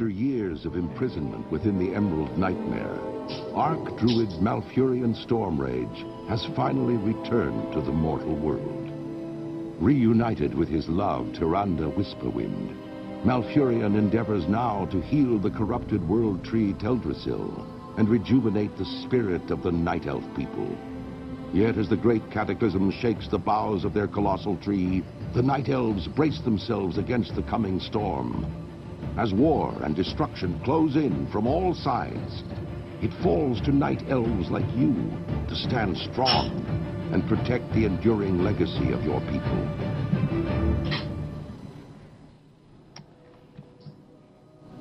After years of imprisonment within the Emerald Nightmare, Archdruid Malfurion Stormrage has finally returned to the mortal world. Reunited with his love, Tyrande Whisperwind, Malfurion endeavors now to heal the corrupted world tree Teldrassil and rejuvenate the spirit of the Night Elf people. Yet as the great cataclysm shakes the boughs of their colossal tree, the Night Elves brace themselves against the coming storm. As war and destruction close in from all sides, it falls to Night Elves like you to stand strong and protect the enduring legacy of your people.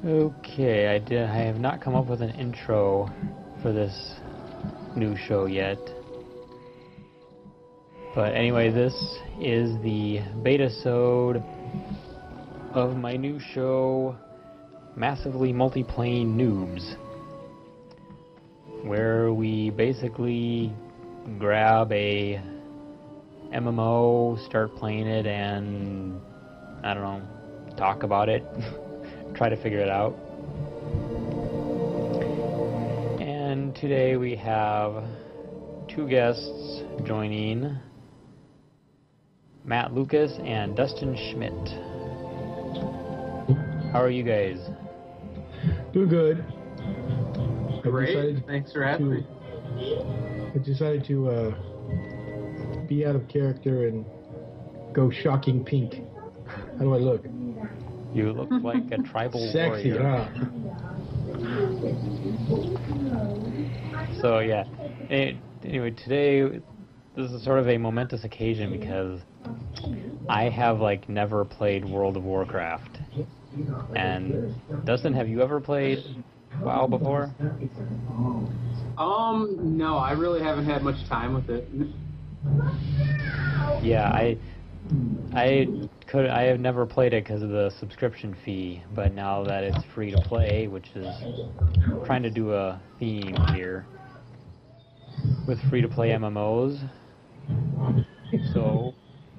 Okay, I, did, I have not come up with an intro for this new show yet. But anyway, this is the beta-sode of my new show, Massively Multiplaying Noobs, where we basically grab a MMO, start playing it, and I don't know, talk about it, try to figure it out. And today we have two guests joining. Matt Lucas and Dustin Schmidt. How are you guys? Doing good. I Great. decided Thanks for having to- me. I decided to uh, be out of character and go shocking pink. How do I look? You look like a tribal Sexy, warrior. huh? So yeah. Anyway, today this is sort of a momentous occasion because I have like never played World of Warcraft. And Dustin, have you ever played WoW before? Um, no, I really haven't had much time with it. Yeah, I I could I have never played it because of the subscription fee, but now that it's free to play, which is trying to do a theme here with free to play MMOs. So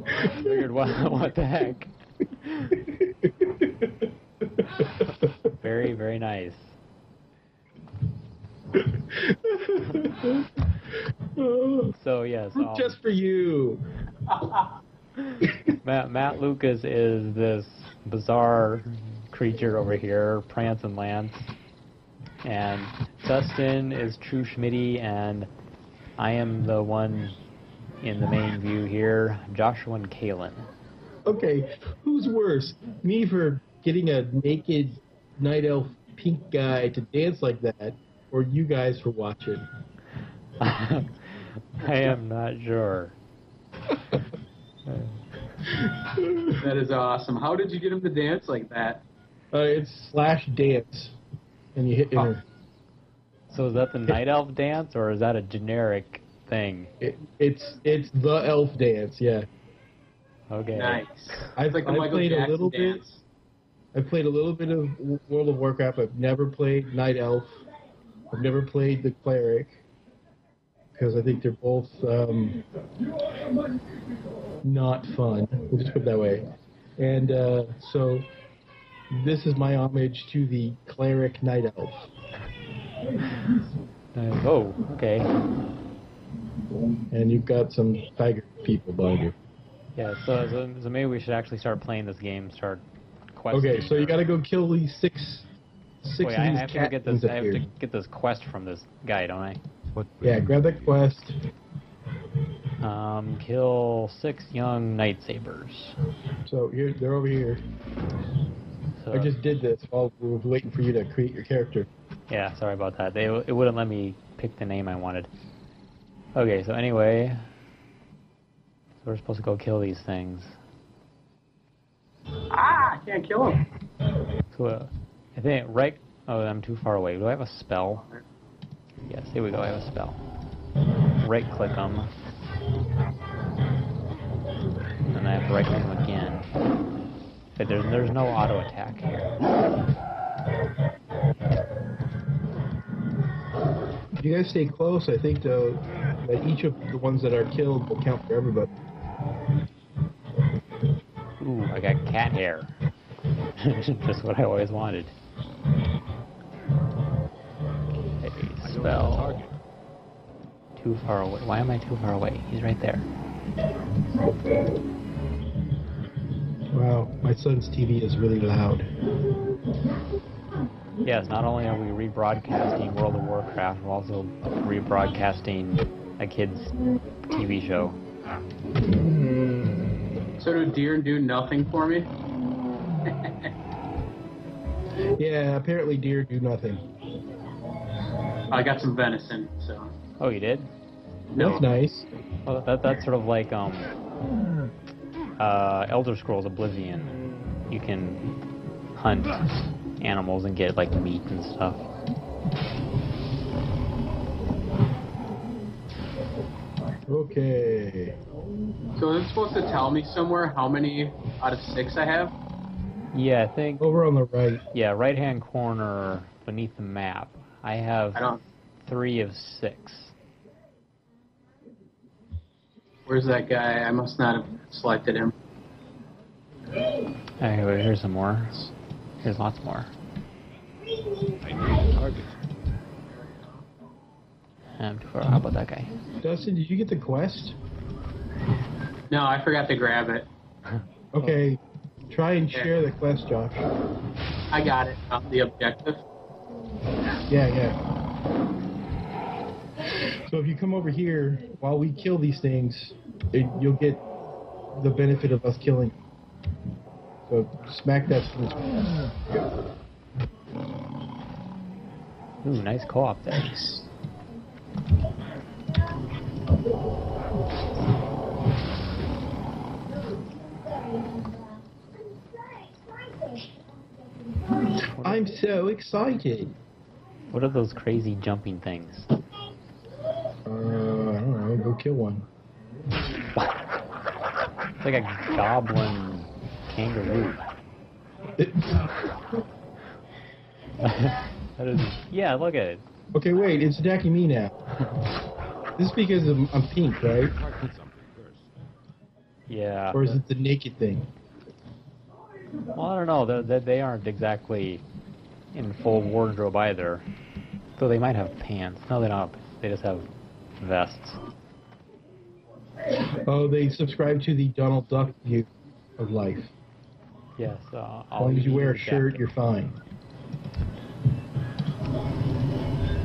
I figured what what the heck. Very very nice. So yes, um, Just for you. Matt, Matt Lucas is this bizarre creature over here, Prance and Lance. And Dustin is True Schmitty, and I am the one in the main view here, Joshua and Kalen. Okay, who's worse? Me for getting a naked night elf pink guy to dance like that, or you guys for watching? I am not sure. That is awesome. How did you get him to dance like that? Uh, it's slash dance, and you hit enter. So is that the Night Elf dance, or is that a generic thing? It, it's it's the elf dance. Yeah, Okay. Nice. I've, It's like the I've Michael played a little dance. bit. I've played a little bit of World of Warcraft. I've never played Night Elf. I've never played the Cleric because I think they're both um, not fun. We'll just put it that way. And uh, so this is my homage to the Cleric Night Elf. Uh, oh, okay. And you've got some tiger people behind you. Yeah, so, so, so maybe we should actually start playing this game, start questing. Okay, so you got to go kill these six, six Wait, of I these have to cat get things this. I have here. to get this quest from this guy, don't I? Yeah, grab that quest. Um, kill six young night sabers. So here, they're over here. So, I just did this while we were waiting for you to create your character. yeah, sorry about that. They it wouldn't let me pick the name I wanted. Okay, so anyway, so we're supposed to go kill these things. Ah, I can't kill him. So uh, I think right. Oh, I'm too far away. Do I have a spell? Yes, here we go. I have a spell. Right click them. And I have to right click them again. But there's there's no auto attack here. If you guys stay close, I think though that each of the ones that are killed will count for everybody. Ooh, I got cat hair. Just what I always wanted. Okay, spell. Too far away. Why am I too far away? He's right there. Wow, my son's TV is really loud. Yes, not only are we rebroadcasting World of Warcraft, we're also rebroadcasting a kid's TV show. So do deer do nothing for me? Yeah, apparently deer do nothing. I got some venison, so. Oh, you did? No. That's nice. Well, that, that's sort of like um, uh, Elder Scrolls Oblivion. You can hunt animals and get like meat and stuff. Okay. So is it supposed to tell me somewhere how many out of six I have? Yeah, I think. Over on the right. Yeah, right hand corner beneath the map. I have I don't. three of six. Where's that guy? I must not have selected him. Okay, wait, here's some more. Here's lots more. Um, too far. How about that guy? Dustin, did you get the quest? No, I forgot to grab it. Okay. Try and Yeah. share the quest, Josh. I got it. Uh, the objective. Yeah, yeah. So if you come over here while we kill these things, it, you'll get the benefit of us killing. So smack that. Ooh, nice co-op there. I'm so excited. What are those crazy jumping things? Uh, I don't know. Go kill one. It's like a goblin kangaroo. that is, yeah, look at it. okay, wait. It's attacking me now. This is because I'm, I'm pink, right? Yeah. Or is it the naked thing? Well, I don't know. They, they, they aren't exactly in full wardrobe either. Though they might have pants. No, they don't. They just have vests. Oh, they subscribe to the Donald Duck view of life. Yes. Uh, As long as you wear a shirt, that. you're fine.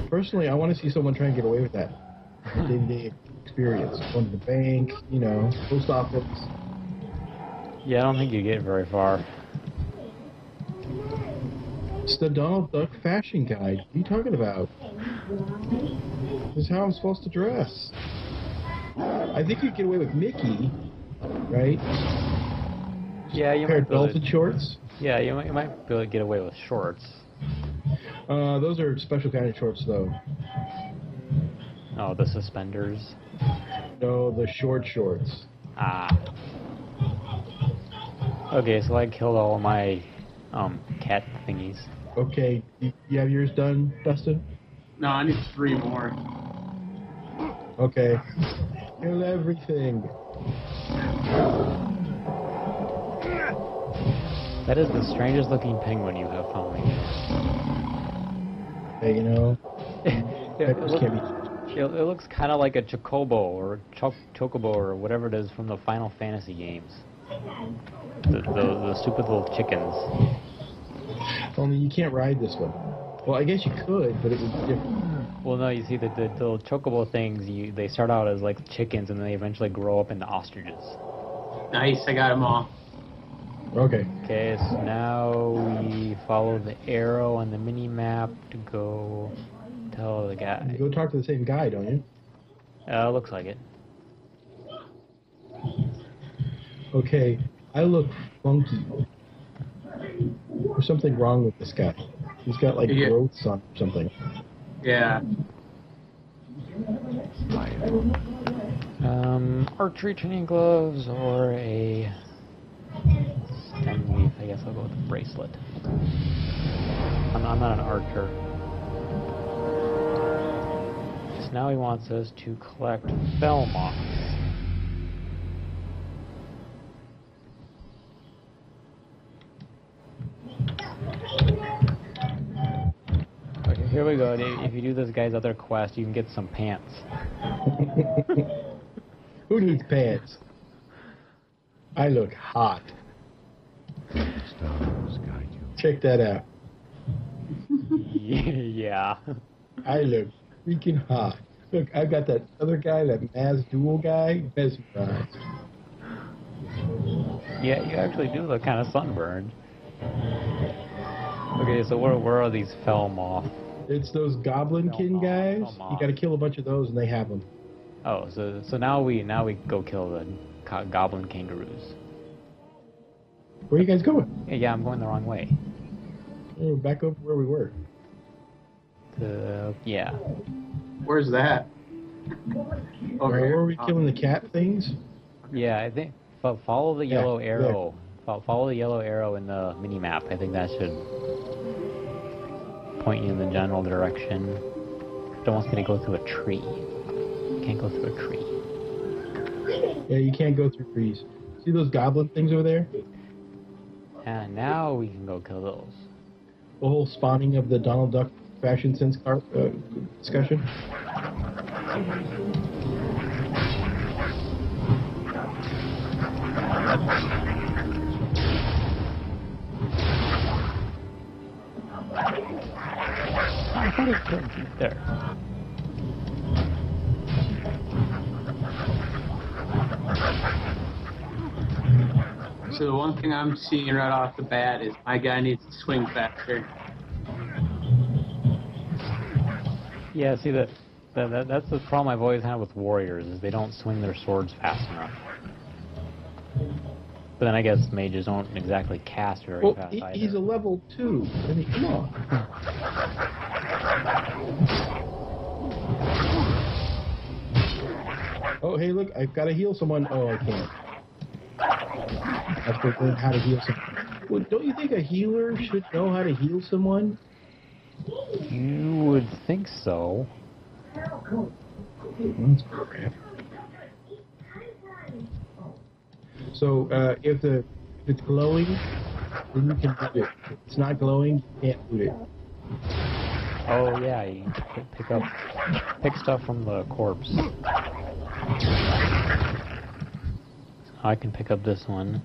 Personally, I want to see someone try and get away with that. Day-to-day experience. Going to the bank, you know, post office. Yeah, I don't think you get very far. It's the Donald Duck fashion guide. What are you talking about? This is how I'm supposed to dress. I think you get away with Mickey, right? Yeah, you Pair might belted to, shorts. Yeah, you might, you might be able to get away with shorts. Uh, those are special kind of shorts, though. Oh, the suspenders. No, the short shorts. Ah. Okay, so I killed all my um cat thingies. Okay, you, you have yours done, Dustin? No, I need three more. Okay. Kill everything. That is the strangest looking penguin you have found me. Hey, you know, it, peppers look- it, it looks kind of like a chocobo or choc chocobo or whatever it is from the Final Fantasy games. The, the, the stupid little chickens. Only you can't ride this one. Well, I guess you could, but it would be different. Well, no, you see the, the, the little chocobo things. You they start out as like chickens and then they eventually grow up into ostriches. Nice, I got them all. Okay. Okay, so now we follow the arrow on the mini map to go tell the You guy. go talk to the same guy, don't you? Uh, looks like it. Okay. I look funky. There's something wrong with this guy. He's got like Yeah. growths on something. Yeah. Um, archery training gloves or a stem leaf. I guess I'll go with a bracelet. I'm, I'm not an archer. So now he wants us to collect fel moss. go. If you do this guy's other quest, you can get some pants. Who needs pants? I look hot. Stars guide you. Check that out. yeah. I look freaking hot. Look, I've got that other guy, that Maz Duel guy, mesmerized. Yeah, you actually do look kind of sunburned. Okay, so where, where are these fel moss? It's those Goblinkin Come on, guys. You got to kill a bunch of those, and they have them. Oh, so so now we now we go kill the co- goblin kangaroos. Where are you guys going? Yeah, yeah, I'm going the wrong way. Oh, back up where we were. The yeah. Where's that? Over. Where were we Oh. killing the um, cat things? Yeah, I think But follow the Yeah, yellow arrow. Fo- Follow the yellow arrow in the mini map. I think that should point you in the general direction. It wants me to go through a tree. Can't go through a tree. Yeah, you can't go through trees. See those goblin things over there? And now we can go kill those. The whole spawning of the Donald Duck fashion sense car, uh, discussion. Thought it could there. So the one thing I'm seeing right off the bat is my guy needs to swing faster. Yeah, see that, that, that that's the problem I've always had with warriors is they don't swing their swords fast enough. But then I guess mages don't exactly cast very Well, fast he, either. he's a level two. I mean, come on. Oh, hey, look, I've got to heal someone. Oh, I can't. I have to learn how to heal someone. Well, don't you think a healer should know how to heal someone? You would think so. So, uh, if the if it's glowing, then you can do it. If it's not glowing, you can't do it. Oh yeah, you can pick- up pick stuff from the corpse. I can pick up this one.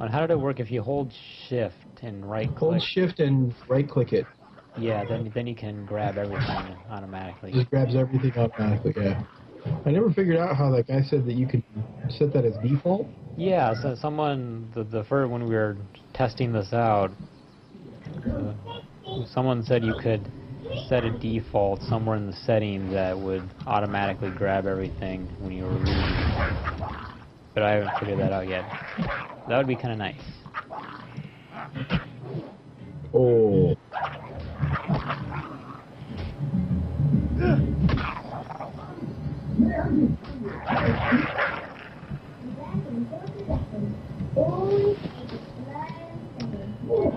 And how did it work if you hold shift and right click? Hold shift and right click it. Yeah, then then you can grab everything automatically. just grabs everything automatically. Yeah. I never figured out how that guy said that you could set that as default. Yeah, so someone the the first when we were testing this out, uh, someone said you could set a default somewhere in the settings that would automatically grab everything when you were reading. But I haven't figured that out yet. That would be kind of nice. Oh.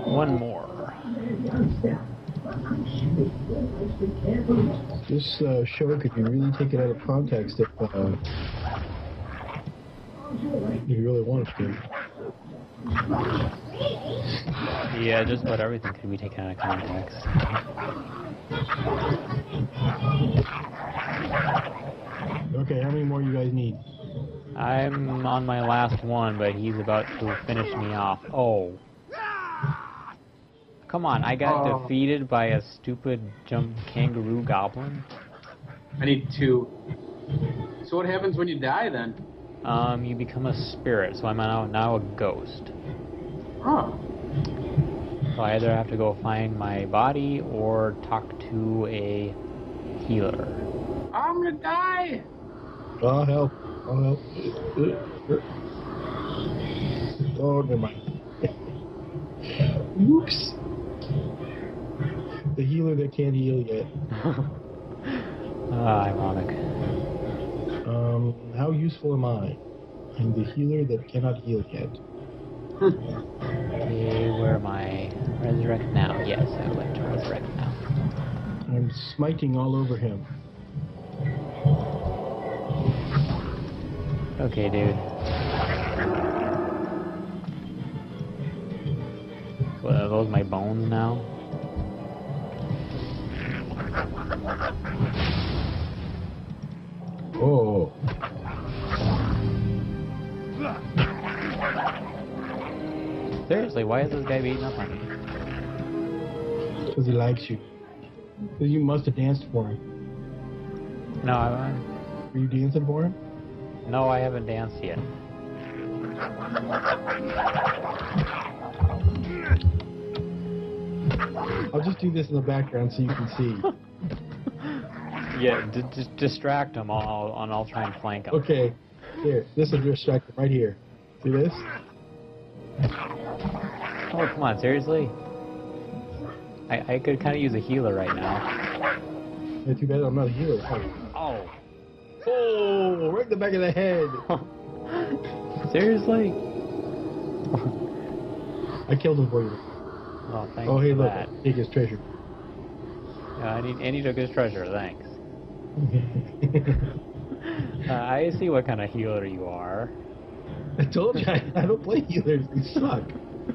One more. This uh, show could be really taken out of context if uh, if you really wanted to. Yeah, just about everything could be taken out of context. Okay, how many more you guys need? I'm on my last one, but he's about to finish me off. Oh. Come on, I got Oh. defeated by a stupid jump kangaroo goblin. I need two. So what happens when you die then? Um, you become a spirit, so I'm now, now a ghost. Oh. So I either have to go find my body or talk to a healer. I'm gonna die. I'll help. I'll help. Oh, never mind. Whoops. The healer that can't heal yet. ah, ironic. Um, how useful am I? I'm the healer that cannot heal yet. Okay, where am I? Resurrect now. Yes, I would like to resurrect now. I'm smiting all over him. Okay, dude. What, are those my bones now? Oh. Seriously, why is this guy beating up on me? Because he likes you. Because you must have danced for him. No, I, Were you dancing for him? no, I haven't danced yet. I'll just do this in the background so you can see. Yeah, d- d- distract him. I'll, I'll, and I'll try and flank him. Okay. Here, this will distract him right here. See this? Oh, come on, seriously? I, I could kind of use a healer right now. Yeah, too bad I'm not a healer. Oh. Oh, oh right in the back of the head. seriously? I killed him for you. Oh, thanks Oh, hey, look. that. Take his treasure. Yeah, I need, Andy took his treasure, thanks. Uh, I see what kind of healer you are. I told you I, I don't play healers. They suck.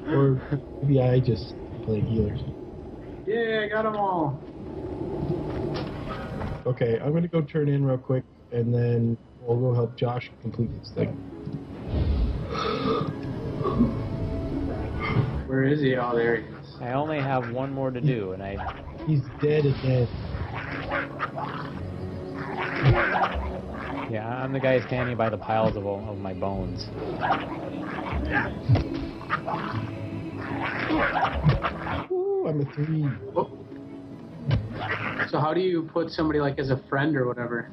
Or maybe I just play healers. Yeah, I got them all. Okay, I'm gonna go turn in real quick, and then we'll go help Josh complete this thing. Where is he? Oh, there he is. I only have one more to do, and I He's dead and dead. Yeah, I'm the guy standing by the piles of all, of my bones. Ooh, I'm a three. Oh. So how do you put somebody like as a friend or whatever?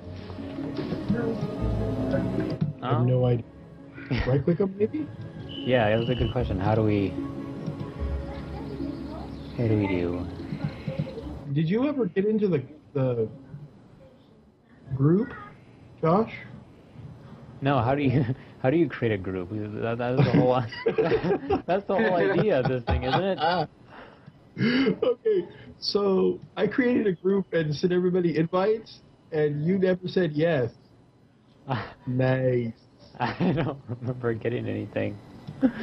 I have no idea. Right click him, maybe? Yeah, that was a good question. How do we? How do we do? Did you ever get into the the group, Josh? No, how do you how do you create a group? That, that is the whole that's the whole idea of this thing, isn't it? Okay, so I created a group and sent everybody invites, and you never said yes. Nice. I don't remember getting anything.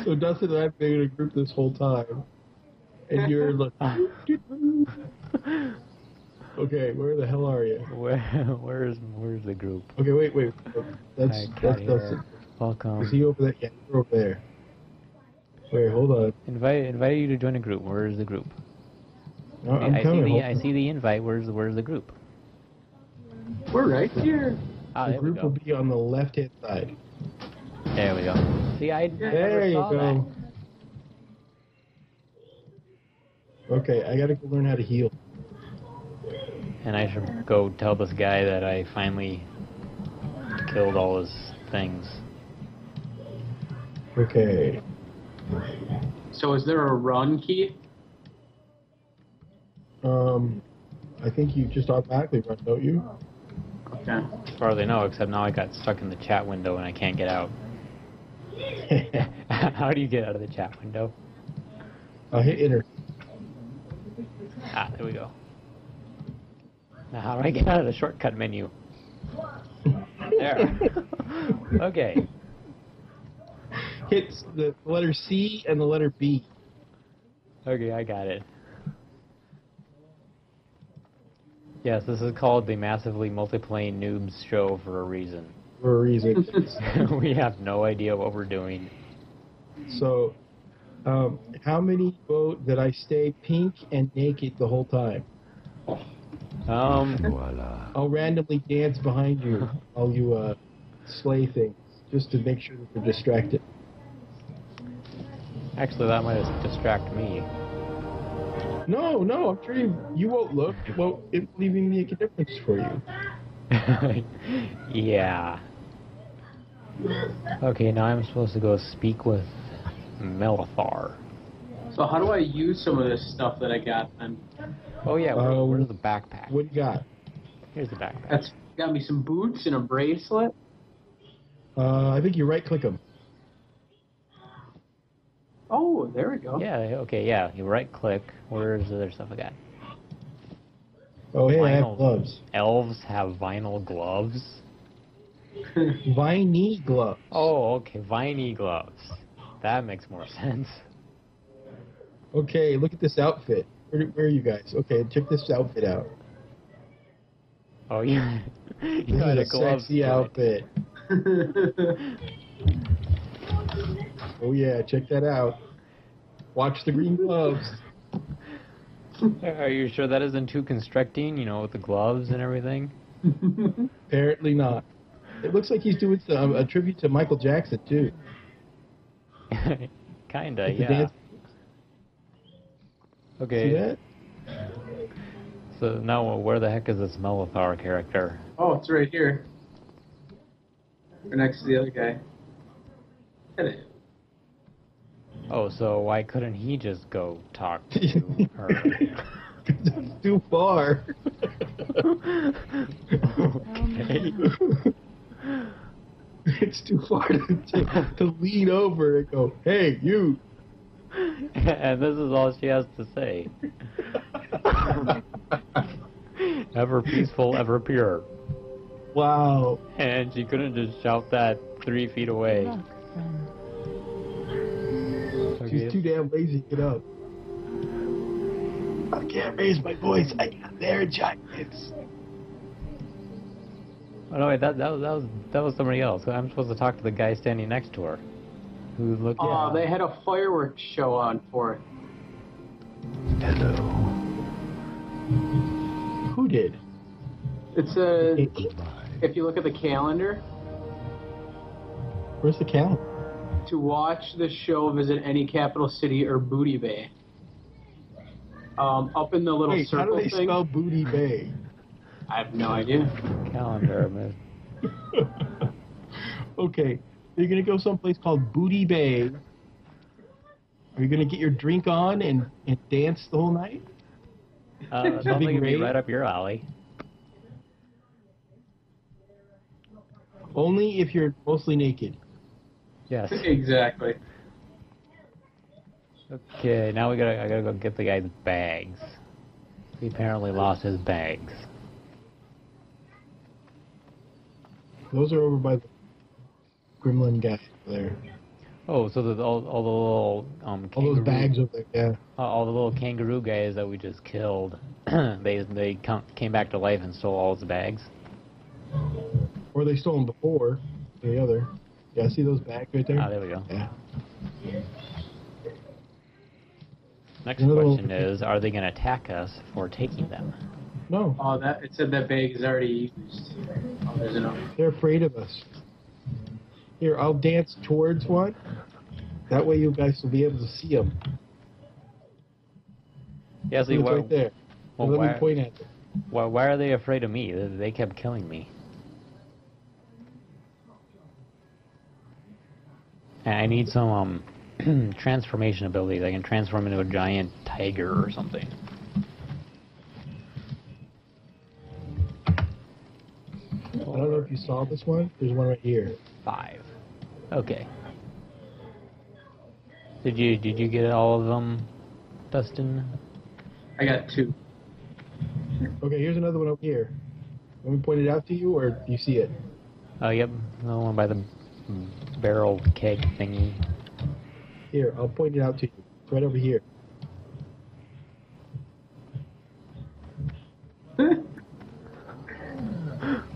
So Dustin and I've been in a group this whole time, and you're like, okay, where the hell are you? Where where's where's the group? Okay, wait, wait, that's I that's here. Dustin. Is he over there? Yeah, you're over there. Wait, hold on. Invite invited you to join a group. Where's the group? No, I'm I coming. see the I see the invite. Where's the where's the group? We're right here. Ah, the group will be on the left hand side. There we go. See, I, I There never you saw go. Okay, I gotta go learn how to heal. That. And I should go tell this guy that I finally killed all his things. Okay. So is there a run key? Um, I think you just automatically run, don't you? Okay. As far as I know, except now I got stuck in the chat window and I can't get out. How do you get out of the chat window? I'll hit enter. Ah, there we go. Now how do I get out of the shortcut menu? There. okay. Hit the letter C and the letter B. Okay, I got it. Yes, this is called the Massively Multiplaying Noobs Show for a reason. for a reason. we have no idea what we're doing. so, um, how many vote that I stay pink and naked the whole time? Um, Voila. I'll randomly dance behind you while you uh, slay things, just to make sure that they're distracted. actually, that might distract me. No, no, I'm sure you, you won't look. Well, it won't even make a difference for you. yeah. Okay, now I'm supposed to go speak with Melithar. So how do I use some of this stuff that I got? And Oh yeah, where, Um, where's the backpack? What you got? Here's the backpack. that's got me some boots and a bracelet. Uh, I think you right click them. Oh, there we go. Yeah, okay, yeah. You right click. Where's the other stuff I got? Oh, hey, I have gloves. Elves have vinyl gloves. Viney gloves. Oh, okay, viney gloves. That makes more sense. Okay, look at this outfit. Where, where are you guys? Okay, check this outfit out. Oh, you, you This had a is a glove. sexy outfit. Oh yeah, check that out. Watch the green gloves. Are you sure that isn't too constricting? You know, with the gloves and everything. Apparently not. It looks like he's doing some, a tribute to Michael Jackson too. Kinda, yeah. Dance- See Okay. that? So now, uh, where the heck is this Melithar character? oh, it's right here. Right next to the other guy. Hello. Oh, so why couldn't he just go talk to her? That's too far. okay. it's too far to, to, to lean over and go, "Hey, you." and this is all she has to say. ever peaceful, ever pure. Wow. And she couldn't just shout that three feet away. She's too damn lazy to get up. I can't raise my voice. I got laryngitis. Oh no, wait, that that was that was that was somebody else. I'm supposed to talk to the guy standing next to her, who looked. Oh, they had a fireworks show on for it. Hello. Who did? It's a. If you look at the calendar, Where's the calendar? to watch the show, visit any capital city or Booty Bay. Um, up in the little Wait, how do circle they thing. spell Booty Bay? I have no idea. calendar. man. okay, you're gonna go someplace called Booty Bay. Are you gonna get your drink on and, and dance the whole night? Uh, be something would be right up your alley. Only if you're mostly naked. Yes. exactly. Okay, now we gotta I gotta go get the guy's bags. He apparently lost his bags. Those are over by the Gremlin guy there. Oh, so the, all, all the little um All those kangaroo- bags over there. Yeah. uh, all the little kangaroo guys that we just killed. they they come, came back to life and stole all his bags. Or they stole them before. The other. Yeah, see those bags right there? Ah, there we go. Yeah. Next Another question is, are they gonna attack us for taking them? No, Oh, that it said that bag is already used. Oh, there's another. they're afraid of us. Here, I'll dance towards one. That way you guys will be able to see them. Yeah, see, why, right there. well, Let why, me point at it. why, why are they afraid of me? They, they kept killing me. And I need some um transformation abilities. I can transform into a giant tiger or something. I don't know if you saw this one. There's one right here. Five. Okay. Did you did you get all of them, Dustin? I got two. Okay, here's another one up here. Let me point it out to you, or do you see it? Oh, yep, the one by the barrel keg thingy. Here, I'll point it out to you. It's right over here.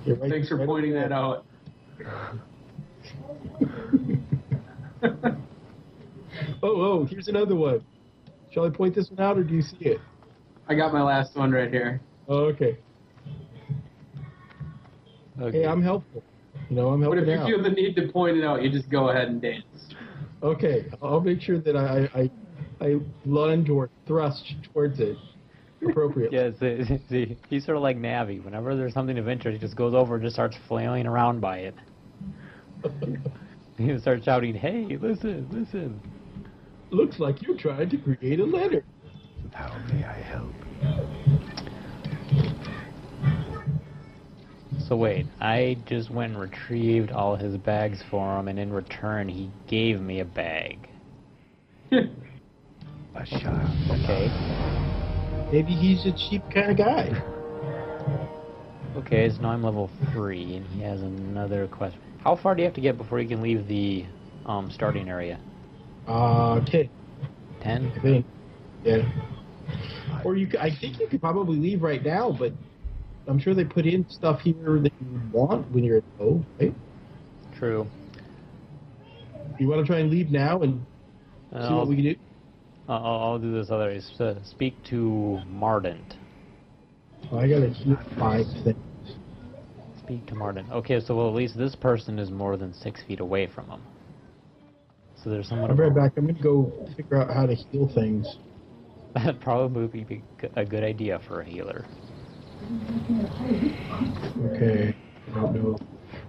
Here, right- Thanks for right pointing that out. there. Oh, oh, here's another one. Shall I point this one out, or do you see it? I got my last one right here. Oh, okay. Okay. Hey, I'm helpful. You know, I'm But if you out. feel the need to point it out, you just go ahead and dance. Okay, I'll make sure that I I, I lunge or thrust towards it appropriately. Yeah, see, see, he's sort of like Navi. Whenever there's something of interest, he just goes over and just starts flailing around by it. He starts shouting, "Hey, listen, listen!" Looks like you're trying to create a letter. How may I help? So wait, I just went and retrieved all his bags for him, and in return, he gave me a bag. A child. Okay. Maybe he's a cheap kind of guy. Okay, so now I'm level three, and he has another question. How far do you have to get before you can leave the um, starting area? Uh, okay, Ten. I think. Yeah. Or you, could, I think you could probably leave right now, but I'm sure they put in stuff here that you want when you're at home, right? True. You want to try and leave now and see I'll, what we can do? I'll, I'll do this other. way. uh, Speak to Mardant. Oh, I gotta keep five things. Speak to Mardant. Okay, so well, at least this person is more than six feet away from him. So there's someone. I'll be right back. I'm gonna go figure out how to heal things. That probably would be a good idea for a healer. Okay. I don't know.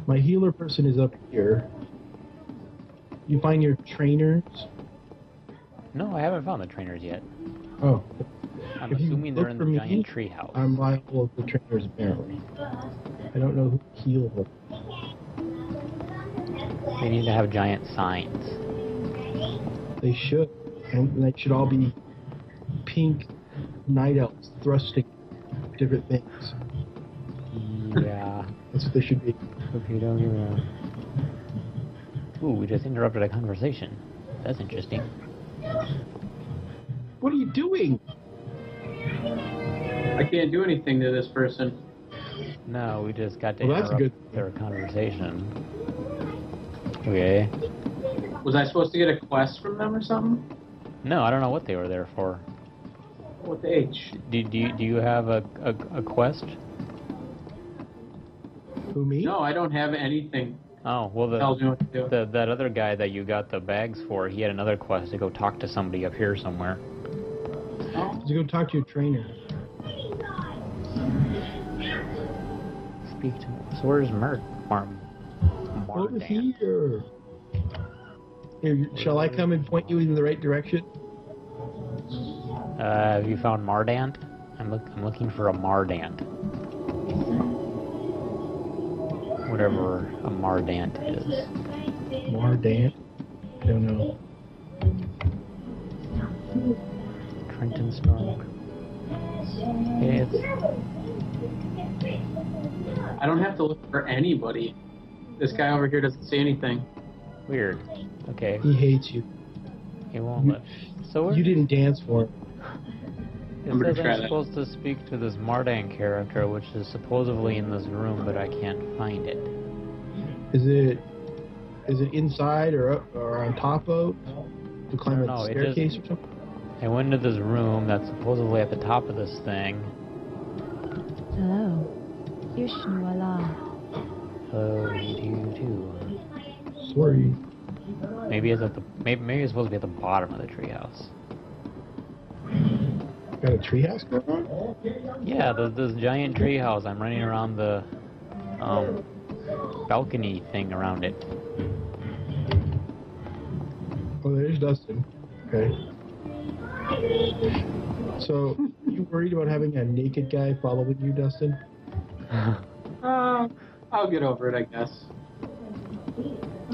My healer person is up here. You find your trainers. No, I haven't found the trainers yet. Oh, I'm If assuming they're in for the me, giant tree house. I'm liable of the trainers apparently. I don't know who healed them. They need to have giant signs. They should, and they should all be pink night elves thrusting different things. Yeah. That's what they should be. Okay, don't give me Ooh, we just interrupted a conversation. That's interesting. What are you doing? I can't do anything to this person. No, we just got to Well, that's a interrupt good- their conversation. Okay. Was I supposed to get a quest from them or something? No, I don't know what they were there for. What the H? Do, do, you, do you have a, a, a quest? Who me? No, I don't have anything. Oh, well, the, Tells me what to do. the that other guy that you got the bags for, he had another quest to go talk to somebody up here somewhere. Oh, Just go talk to your trainer. Speak to So where's Mert? Mar, Over Mardan? here. Here, shall I come and point you in the right direction? Uh, have you found Mardant? I'm look I'm looking for a Mardant. Whatever a Mardant is. Mardant? I don't know. Trenton Storm. Okay, it's I don't have to look for anybody. This guy over here doesn't say anything. weird. Okay, He hates you. he won't You- let. So where, You didn't dance for him. it I'm gonna says try I'm that. supposed to speak to this Mardan character, which is supposedly in this room, but I can't find it. Is it is it inside or up or on top of? To climb I a don't it staircase or something? I went into this room that's supposedly at the top of this thing. Hello. Ishnuala. Oh, you too. Sorry. Maybe it's at the maybe maybe it's supposed to be at the bottom of the treehouse. Got a treehouse going on? Yeah, there's this giant treehouse. I'm running around the um, balcony thing around it. Oh, there's Dustin. Okay. So, you worried about having a naked guy following you, Dustin? Uh, I'll get over it, I guess.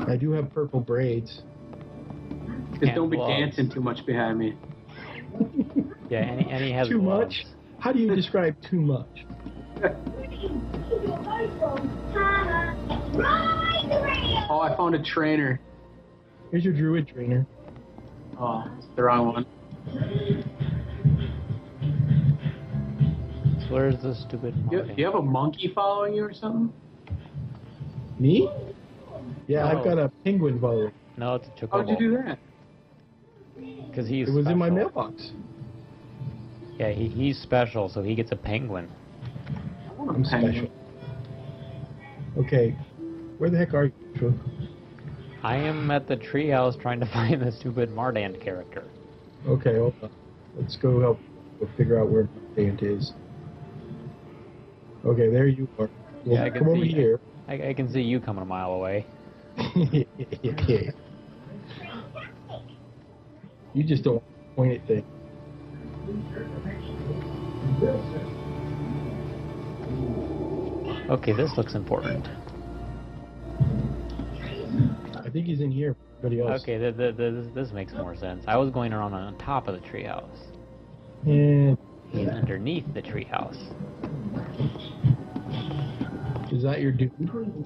I do have purple braids. Just don't be gloves. dancing too much behind me. Yeah, and he, and he has Too gloves. much? How do you describe too much? Oh, I found a trainer. Here's your druid trainer. Oh, it's the wrong one. Where's the stupid You, monkey? you have a monkey following you or something? Me? Yeah, I've got a penguin bow. No, it's a How'd you do that? Because he's It was in my mailbox. Yeah, he, he's special, so he gets a penguin. I want a I'm penguin. special. Okay, where the heck are you? Joshua? I am at the treehouse trying to find the stupid Mardant character. Okay, hold on. Let's go help go figure out where Dant is. Okay, there you are. Well, Yeah, I can come over see you. here. I, I can see you coming a mile away. okay. You just don't point at things. Okay, this looks important. I think he's in here. Everybody else. Okay, th- th- th- this, this makes more sense. I was going around on top of the treehouse. And He's underneath the treehouse. Is that your dude?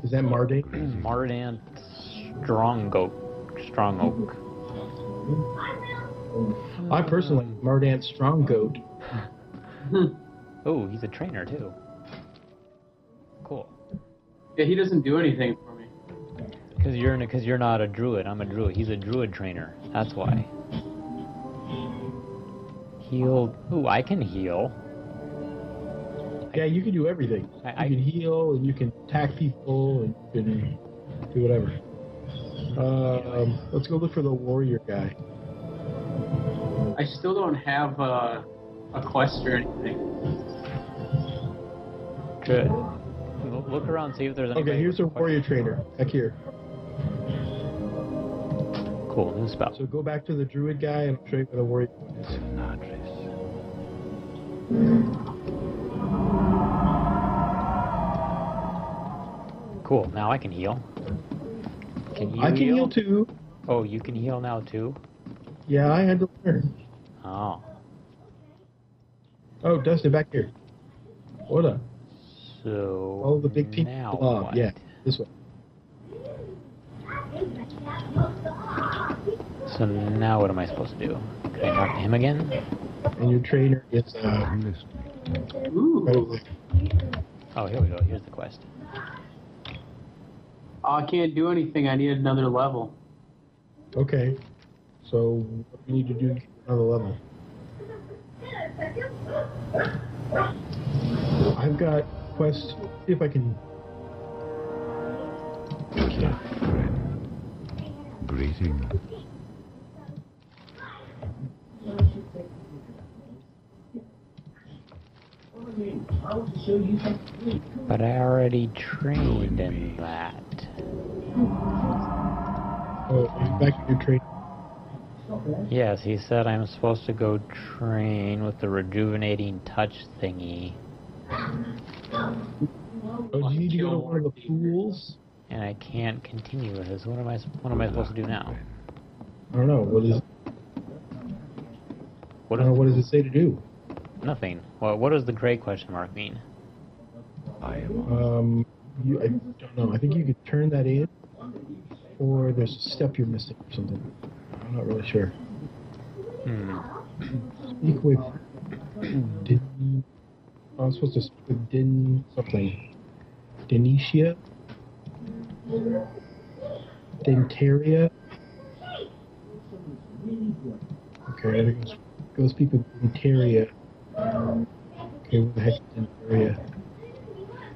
Is that Mardan? Mardan Strong Oak. Strong Oak. I personally like Mardant Strong Goat. Oh, he's a trainer too. Cool. Yeah, he doesn't do anything for me. Because you're because you're not a druid. I'm a druid. He's a druid trainer. That's why. Heal. Ooh, I can heal. Yeah, you can do everything. I- you I- can heal, and you can attack people, and you can do whatever. Um, let's go look for the warrior guy. I still don't have uh, a quest or anything. Good. Look around, see if there's anybody. Okay, here's a with warrior trainer back here. questions. Cool, new spell. So go back to the druid guy, and I'll show you where the warrior is. Cool. Now I can heal. Can you I can heal too. Oh, you can heal now too. Yeah, I had to learn. Oh. Oh, Dustin, back here. What up? So. Oh, the big pink now blob. what? Yeah, this way. So now what am I supposed to do? Can I talk to him again? And your trainer is uh, Ooh. right over there. Oh, here we go. Here's the quest. Oh, I can't do anything. I need another level. Okay. So what do you need to do another level? I've got quest. See if I can. Friend. Greeting. But I already trained in that. Oh, back to your trainer. Yes, he said I'm supposed to go train with the rejuvenating touch thingy, Oh, do you need to go to one of the pools? and I can't continue with this. What am I? What am I supposed to do now? I don't know. What is? What I don't know. What is does it say to do? nothing? Well, what does the gray question mark mean? I am Um, you, I don't know. I think you could turn that in, or there's a step you're missing or something. I'm not really sure. Hmm. Speak with Din. I'm supposed to speak with Din something. Denicia? Dentaria? Okay, I think go, go speak with Dentaria. Okay, what the heck is Dentaria?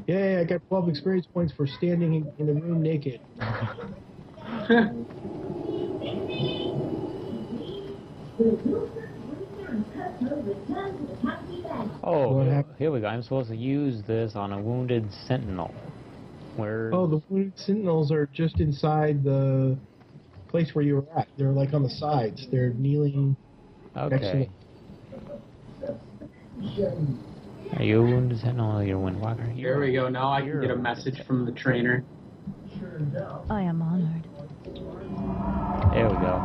Yay, I got 12 experience points for standing in, in the room naked. Oh, here- here we go. I'm supposed to use this on a wounded sentinel. Where? Oh, the wounded sentinels are just inside the place where you were at. They're like on the sides. They're kneeling. okay. Are you a wounded sentinel or you're a windwalker? You're There we go. Now I can get a message from the trainer. I am honored. There we go.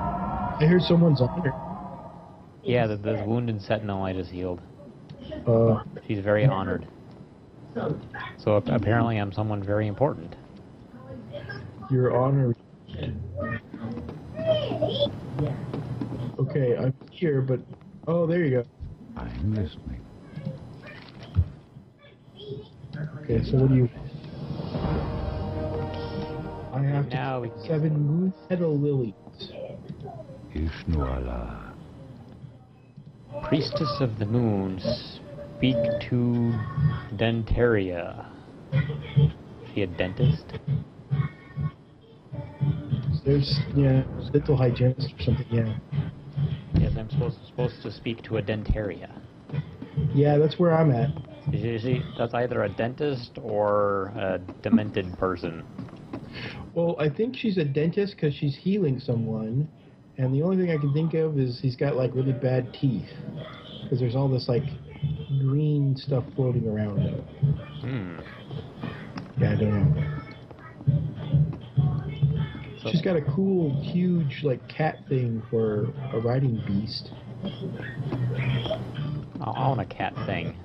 I heard someone's on there. Yeah, the, the wounded sentinel I just healed. Uh, She's very honored. So apparently I'm someone very important. your honor. Okay, I'm here, but oh, there you go. I'm listening. Okay, so what do you? I have to Now we can get seven moon petal lilies. Ishnuala. Priestess of the Moon, speak to Dentaria. Is she a dentist? There's yeah, dental hygienist or something. Yeah, Yes, I'm supposed supposed to speak to a Dentaria. yeah, that's where I'm at. Is she, that's either a dentist or a demented person. Well, I think she's a dentist because she's healing someone, and the only thing I can think of is he's got like really bad teeth because there's all this like green stuff floating around him. Hmm. Yeah, I don't know. So, She's got a cool, huge like cat thing for a riding beast. I I want a cat thing.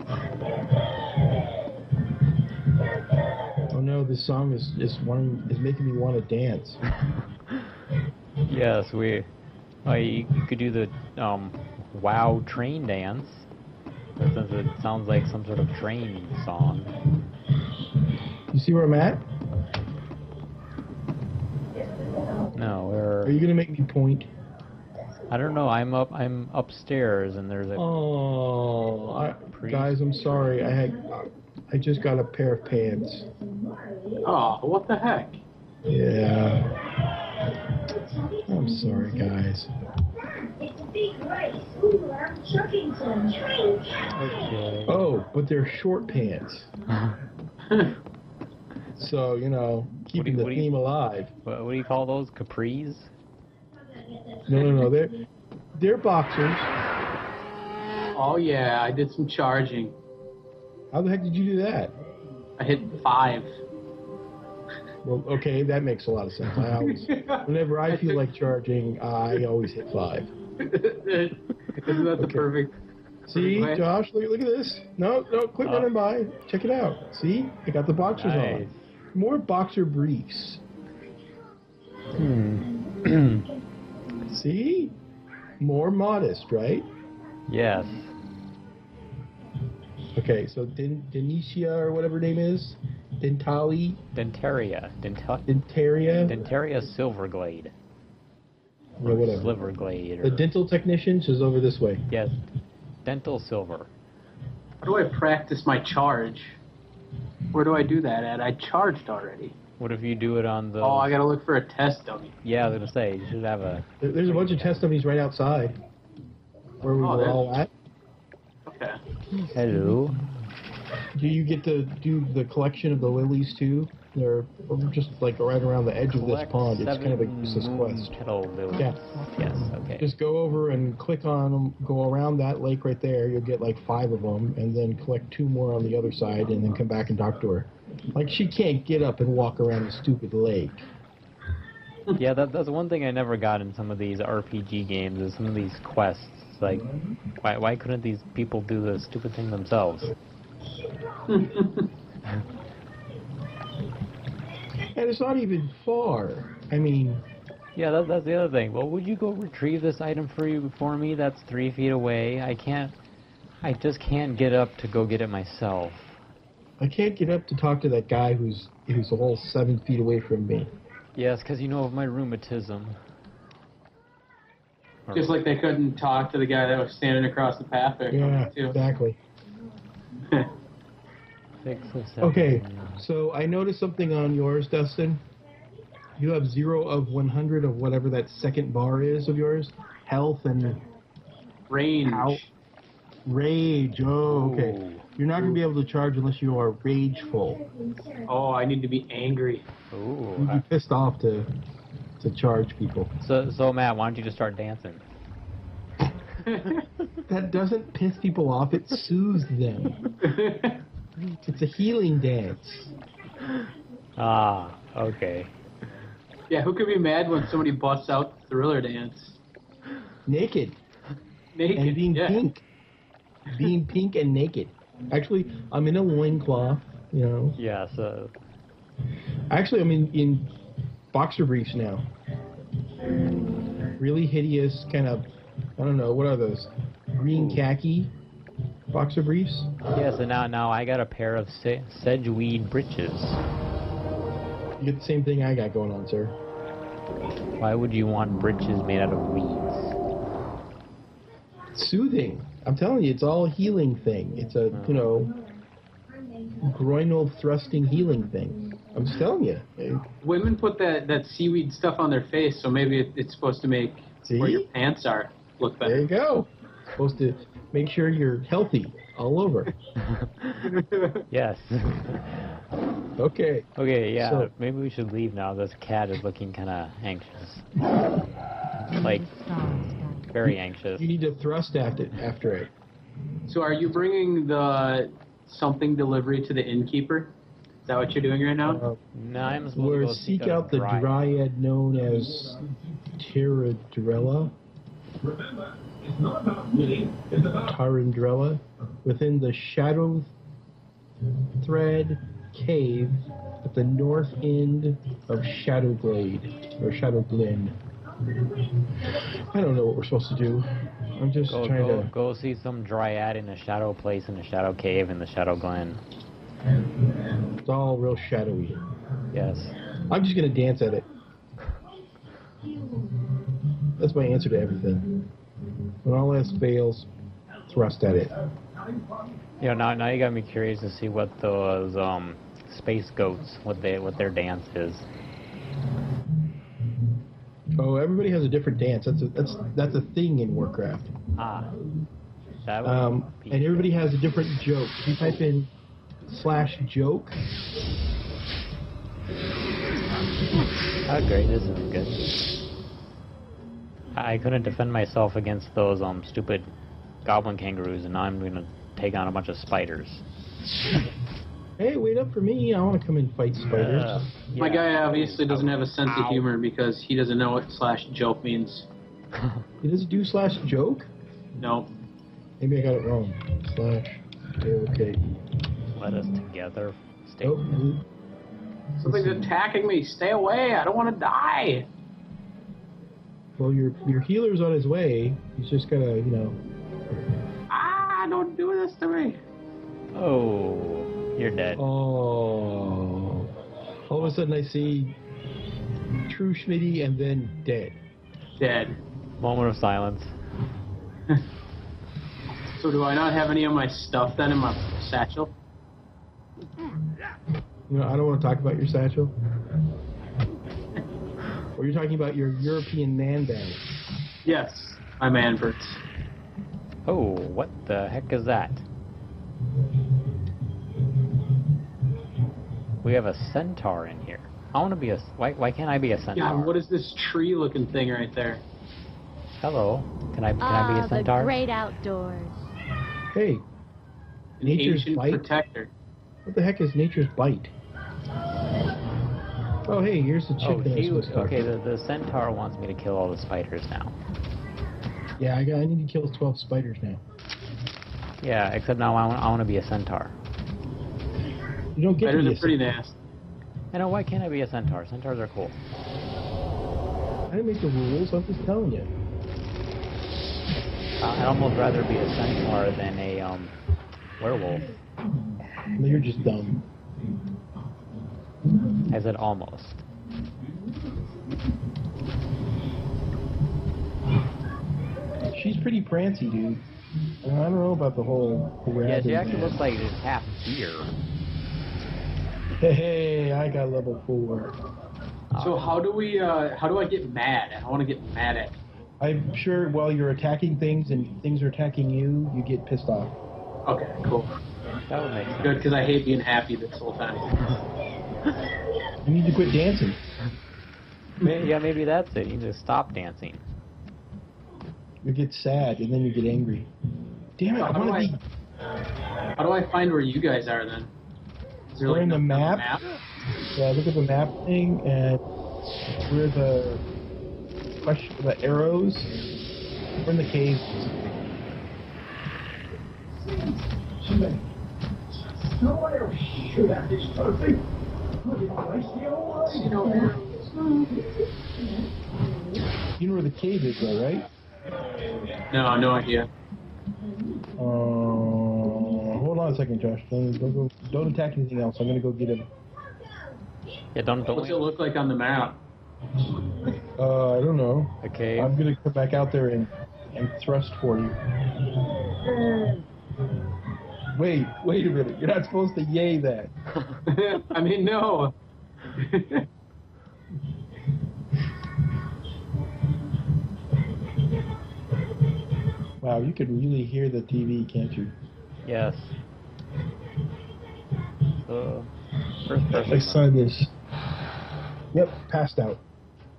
Oh no, this song is is wanting is making me want to dance. Yes, we. I you could do the um, wow train dance. Since it sounds like some sort of train song. You see where I'm at? No, where are you gonna make me point? I don't know. I'm up. I'm upstairs, and there's a. Oh, I, guys, I'm sorry. I had, I just got a pair of pants. Oh, what the heck? Yeah. I'm sorry, guys. It's a big race. Hoover, Chuckington, Train Okay. Oh, but they're short pants. So you know, keeping what the do you- theme alive. What, what do you call those? Capris? No, no, no. They're they're boxers. Oh yeah, I did some charging. How the heck did you do that? I hit five. Well, okay, that makes a lot of sense. I always, whenever I feel like charging, I always hit five. Isn't that the Okay. perfect? See, Right. Josh, look, look at this. No, no, quit Uh, running by. Check it out. See, I got the boxers Nice. on. More boxer briefs. Hmm. See, more modest, right? yes. Okay, so Den- Denicia or whatever her name is, Dentali, Dentaria. Dental- Dentaria, Dentaria Silverglade. or whatever. Sliverglade. The dental technician is over this way. yes. Dental silver. How do I practice my charge? Where do I do that at? I charged already. What if you do it on the? Oh, I gotta look for a test dummy. Yeah, I was gonna say you should have a. There- There's a bunch of test dummies right outside, where we Oh, were all at. Okay. Hello. Do you get to do the collection of the lilies too? They're just like right around the edge of this Collect pond. It's kind of a useless moon quest. Petal lilies. Yeah. Yes. Okay. Just go over and click on them, go around that lake right there. You'll get like five of them, and then collect two more on the other side, and then come back and talk to her. Like she can't get up and walk around the stupid lake. yeah, that, that's one thing I never got in some of these RPG games is some of these quests. Like, why why couldn't these people do the stupid thing themselves? And it's not even far. I mean, Yeah, that, that's the other thing. Well, would you go retrieve this item for you for me? That's three feet away. I can't. I just can't get up to go get it myself. I can't get up to talk to that guy who's who's a whole seven feet away from me. Yes, because you know of my rheumatism. Just like they couldn't talk to the guy that was standing across the path there. Yeah, too. exactly. Six or seven. Okay, so I noticed something on yours, Dustin. You have zero of 100 of whatever that second bar is of yours. Health and Range. Ow. rage. Oh, okay. Ooh. You're not going to be able to charge unless you are rageful. Oh, I need to be angry. Ooh. You'd be pissed off to to charge people. So, so Matt, why don't you just start dancing? That doesn't piss people off. It soothes them. It's a healing dance. Ah, okay. yeah, who could be mad when somebody busts out the thriller dance? Naked Naked. and being yeah. pink. Being pink and naked. Actually, I'm in a loincloth, you know. Yeah. So, Actually, I'm in, in boxer briefs now. Really hideous, kind of, I don't know, what are those? Green khaki boxer briefs? yeah. So now, now I got a pair of se- sedgeweed breeches. You get the same thing I got going on, sir. Why would you want breeches made out of weeds? Soothing. I'm telling you, it's all a healing thing. It's a, you know, groinal thrusting healing thing. I'm just telling you. Women put that, that seaweed stuff on their face, so maybe it, it's supposed to make where your pants are look There you go. Supposed to make sure you're healthy all over. Yes. Okay. okay. Yeah. So- maybe we should leave now. This cat is looking kind of anxious. Like very anxious. You need to thrust at it after it. so are you bringing the something delivery to the innkeeper? Is that what you're doing right now? Uh, No, I'm supposed We're to seek out the dryad. dryad known as Tiradrella. Tarandrella within the Shadow Thread Cave at the north end of Shadowglade or Shadow Glen. I don't know what we're supposed to do. I'm just Go, trying go, to. go see some dryad in a shadow place in a shadow cave in the shadow glen. It's all real shadowy. Yes. I'm just gonna dance at it. That's my answer to everything. When all else fails, thrust at it. You know, now now you got me curious to see what those um space goats what they what their dance is. Oh, everybody has a different dance. That's a, that's that's a thing in Warcraft. Ah, that would Um, and everybody has a different joke. If you type in slash joke, Oh, great! This is good. I I couldn't defend myself against those um stupid goblin kangaroos, and now I'm gonna take on a bunch of spiders. hey, wait up for me. I want to come and fight spiders. Uh, My guy obviously doesn't have a sense of humor because he doesn't know what slash joke means. he doesn't do slash joke? No. Maybe I got it wrong. Slash okay. Let us together. Stay. Oh, Something's attacking me. Stay away. I don't want to die. Well, your your healer's on his way. He's just gonna, you know. Ah, don't do this to me. Oh, you're dead. Oh. All of a sudden, I see True Schmitty and then dead. Dead. Moment of silence. So do I not have any of my stuff then in my satchel? You know, I don't want to talk about your satchel. Or you're talking about your European man bag. Yes, I'm manverts. Oh, what the heck is that? We have a centaur in here. I want to be a. Why, why can't I be a centaur? God, what is this tree-looking thing right there? Hello. Can I can I Ah, be a centaur? the centaur? great outdoors. Hey, Nature's ancient bite? protector. what the heck is nature's bite? Oh, hey, here's the chick Oh, that I was supposed to okay. The, the centaur wants me to kill all the spiders now. Yeah, I got. I need to kill 12 spiders now. Yeah, except now I want, I want to be a centaur. You don't get to Spiders be are a pretty nasty. You know why can't I be a centaur? Centaurs are cool. I didn't make the rules. I'm just telling you. Uh, I'd almost rather be a centaur than a um werewolf. No, you're just dumb. I said almost. She's pretty prancy, dude. I don't know about the whole. Yeah, she actually man. looks like she's half deer. Hey, hey, I got level four. So how do we? Uh, how do I get mad? I want to get mad at. I'm sure while you're attacking things and things are attacking you, you get pissed off. Okay, cool. That would make sense. Good, because I hate being happy this whole time. You need to quit dancing. Yeah, maybe that's it. You just stop dancing. You get sad and then you get angry. Damn it! How do want I- to be. How do I find where you guys are then? Is there We're in the nothing on map. Yeah, look at the map thing and where the question, the arrows. We're in the cave. You know, You know where the cave is, though, right? no, no idea. Uh, hold on a second, Josh. Don't, don't, go, don't attack anything else. I'm gonna go get him. Yeah, don't don't. What's it look like on the map? Uh, I don't know. Okay. I'm gonna come back out there and, and thrust for you. Wait, wait a minute. You're not supposed to yay that. I mean, no. Wow, you can really hear the TV, can't you? Yes. So, first person. Next time is. Yep, passed out.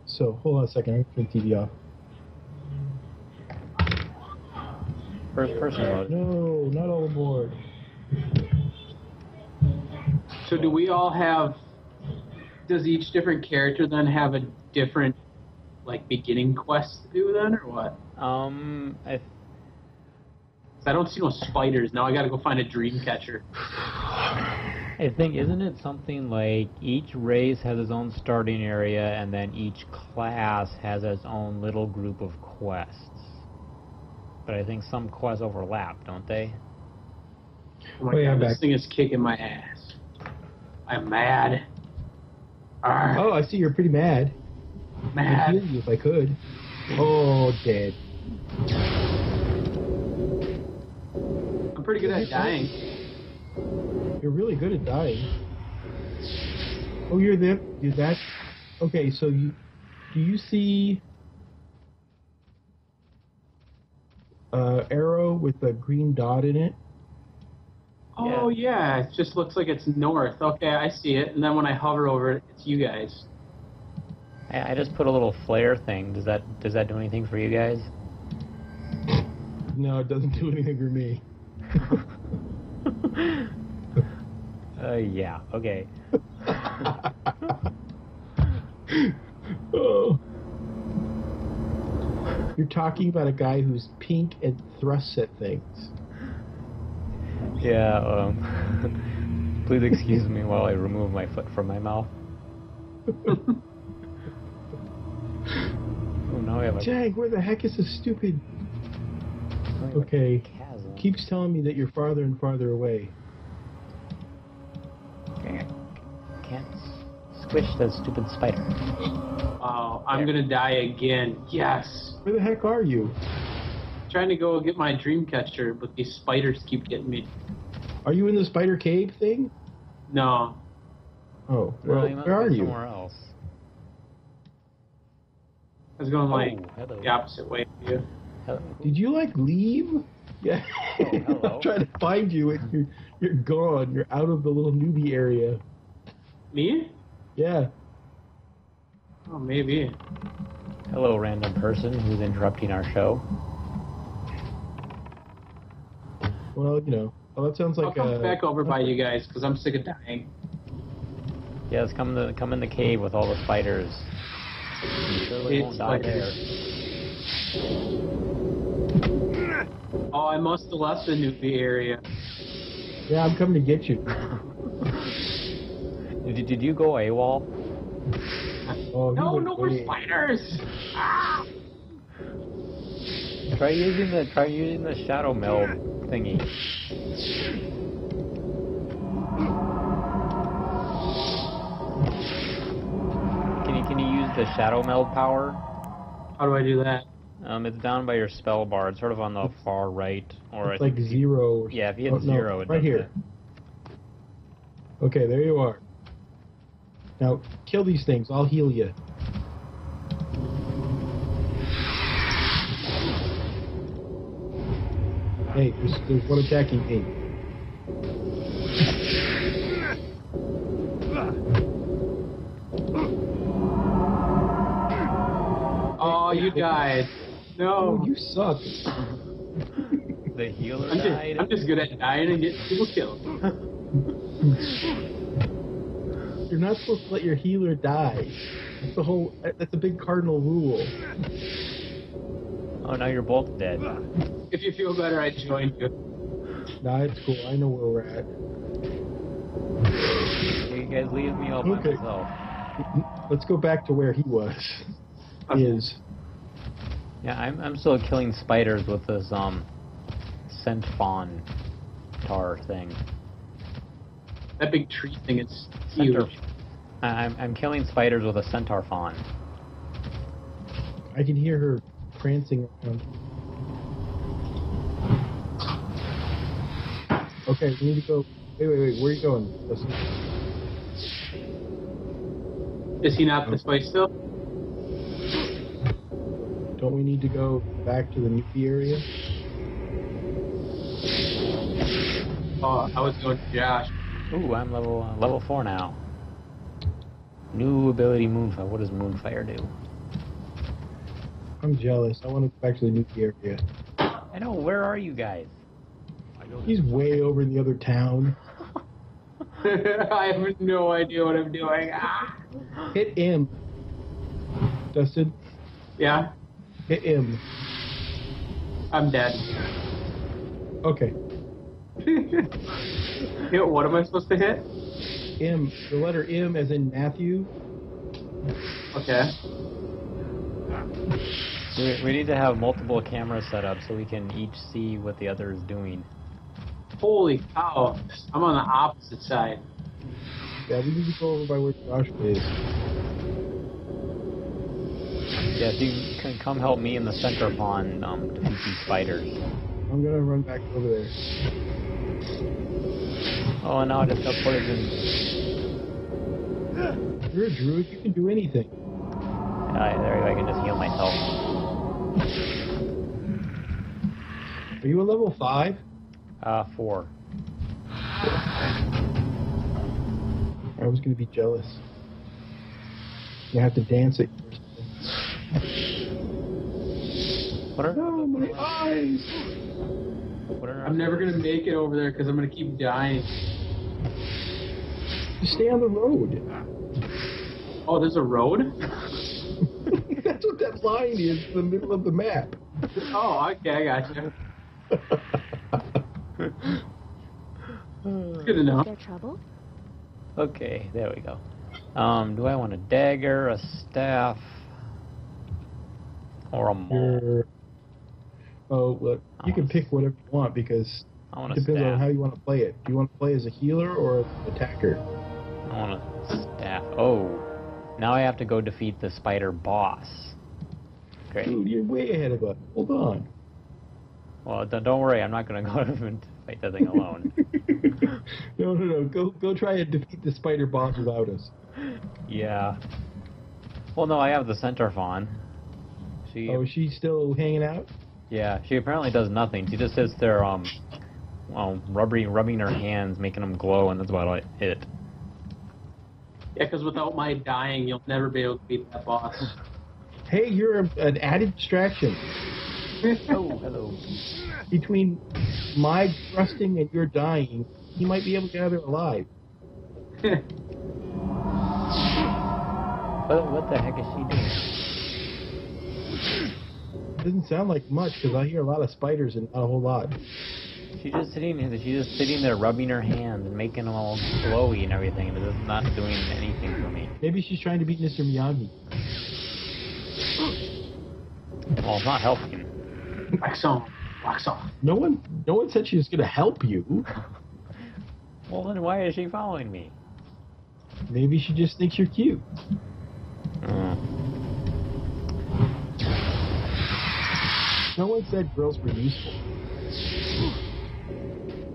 So hold on a second. I'm gonna turn the TV off. First person mode. No, not all aboard. So do we all have? Does each different character then have a different, like, beginning quest to do then, or what? Um, I 'Cause I don't see no spiders. Now I gotta go find a dream catcher. I think isn't it something like each race has its own starting area, and then each class has its own little group of quests. But I think some quests overlap, don't they? Oh my Oh, yeah, god, this back. thing is kicking my ass. I'm mad. Arr, Oh, I see you're pretty mad. I'd mad. you if I could. Oh, dead. I'm pretty good at dying. You're really good at dying. Oh, you're there. You're that. Okay, so you do you see uh, arrow with a green dot in it? Oh yeah, it just looks like it's north. Okay, I see it. And then when I hover over it, it's you guys. I, I just put a little flare thing. Does that does that do anything for you guys? No, it doesn't do anything for me. uh, yeah. Okay. oh. You're talking about a guy who's pink and thrusts at things. Yeah. Um. please excuse me while I remove my foot from my mouth. oh, now I have a Jag, where the heck is this stupid? now I have a Okay. Keeps telling me that you're farther and farther away. Can't squish that stupid spider. Oh, I'm gonna die again. Yes. Where the heck are you? Trying to go get my dream catcher, but these spiders keep getting me. Are you in the spider cave thing? No. Oh, Well, well, where are you? Somewhere else. I was going like oh, the opposite way of you. Hello. Did you like leave? Yeah. Oh, hello. I'm trying to find you and you're you're gone. You're out of the little newbie area. Me? Yeah. Oh, maybe. Hello, random person who's interrupting our show. Well, you know. Well, that sounds like. I'll like come uh, back over by you guys because I'm sick of dying. Yes, come to come in the cave with all the spiders. Surely won't It's die like- there. Oh, I must have left the newbie area. Yeah, I'm coming to get you. Did, you- did you go AWOL? Oh, No, no more way- spiders! Ah! Try using the try using the shadow meld thingy. Can you can you use the shadow meld power? How do I do that? Um, it's down by your spell bar. It's sort of on the far right, or It's I like zero. Yeah, if you hit oh, no, zero, it right here. it. Okay, there you are. Now kill these things. I'll heal you. Hey, there's, there's one attacking me. Oh, you died. Oh, No. you suck. The healer I'm just, died. I'm just good at dying and getting people killed. You're not supposed to let your healer die. That's the whole. That's a big cardinal rule. Oh, now you're both dead. If you feel better, I join you. Nah, it's cool. I know where we're at. You guys leave me all by Okay. myself. Let's go back to where he was. Is Yeah, I'm I'm still killing spiders with this um scent fawn tar thing. That big tree thing is Centaur. huge. I- I'm I'm killing spiders with a centaur fawn. I can hear her prancing around. Okay, we need to go. Wait, wait, wait. Where are you going? Listen. Is he not this way still? Don't we need to go back to the newbie area? Oh, I was going to Josh. Ooh, I'm level uh, level four now. New ability Moonfire. What does Moonfire do? I'm jealous. I want to go back to the newbie area. I know. Where are you guys? He's way over in the other town. I have no idea what I'm doing. Ah. Hit M. Dustin, Yeah, hit him. I'm dead. Okay. Yeah, what am I supposed to hit? M. The letter M as in Matthew. Okay. We, we need to have multiple cameras set up so we can each see what the other is doing. Holy cow. I'm on the opposite side. Yeah, we need to go over by where Josh is. Yes, you can come help me in the center pond um, defeat these spiders. I'm gonna run back over there. Oh, and now I just got poisoned. You're a druid. You can do anything. Uh, there you go, I can just heal myself. Are you a level five? Uh, four. I was gonna be jealous. You have to dance it. What are, Oh my eyes! what are I'm never gonna make it over there because I'm gonna keep dying. Just stay on the road. Oh, there's a road? That's what that line is in the middle of the map. Oh, okay, I got you. Good enough. know. There trouble? Okay, there we go. Um, do I want a dagger, a staff, or a maul? Oh, look, you can pick whatever you want because I want it a depends on how you want to play it. Do you want to play as a healer or an attacker? I want a staff. Oh, now I have to go defeat the spider boss. Great. Dude, you're way ahead of us. Hold on. Well, don't don't worry, I'm not gonna go and fight that thing alone. no, no, no. Go, go try and defeat the spider boss without us. yeah. Well, no, I have the center fawn. She, Oh, is she still hanging out? yeah, she apparently does nothing. She just sits there, um, well, rubbing, rubbing her hands, making them glow, and that's about it. Yeah, because without my dying, you'll never be able to beat that boss. Hey, you're an added distraction Oh, hello. between my thrusting and your dying. He might be able to get out of there alive. What, what the heck is she doing? Doesn't sound like much because I hear a lot of spiders and not a whole lot. She's just sitting. She's just sitting there, rubbing her hands and making them all glowy and everything, but it's not doing anything for me. Maybe she's trying to beat Mr. Miyagi. Well, it's not helping. Wax on. Wax off. No one, no one said she was going to help you. Well, then why is she following me? Maybe she just thinks you're cute. Mm. No one said girls were useful.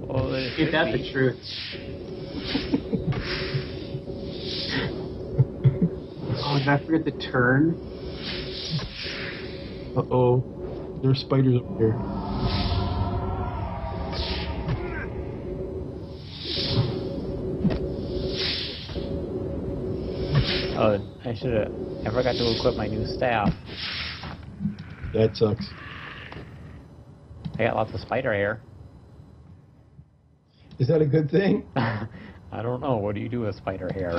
Well, it Ain't that the truth? Oh, did I forget to turn? Uh oh, there's spiders up here. Oh, I should have. I forgot to equip my new staff. That sucks. I got lots of spider hair. Is that a good thing? I don't know. What do you do with spider hair?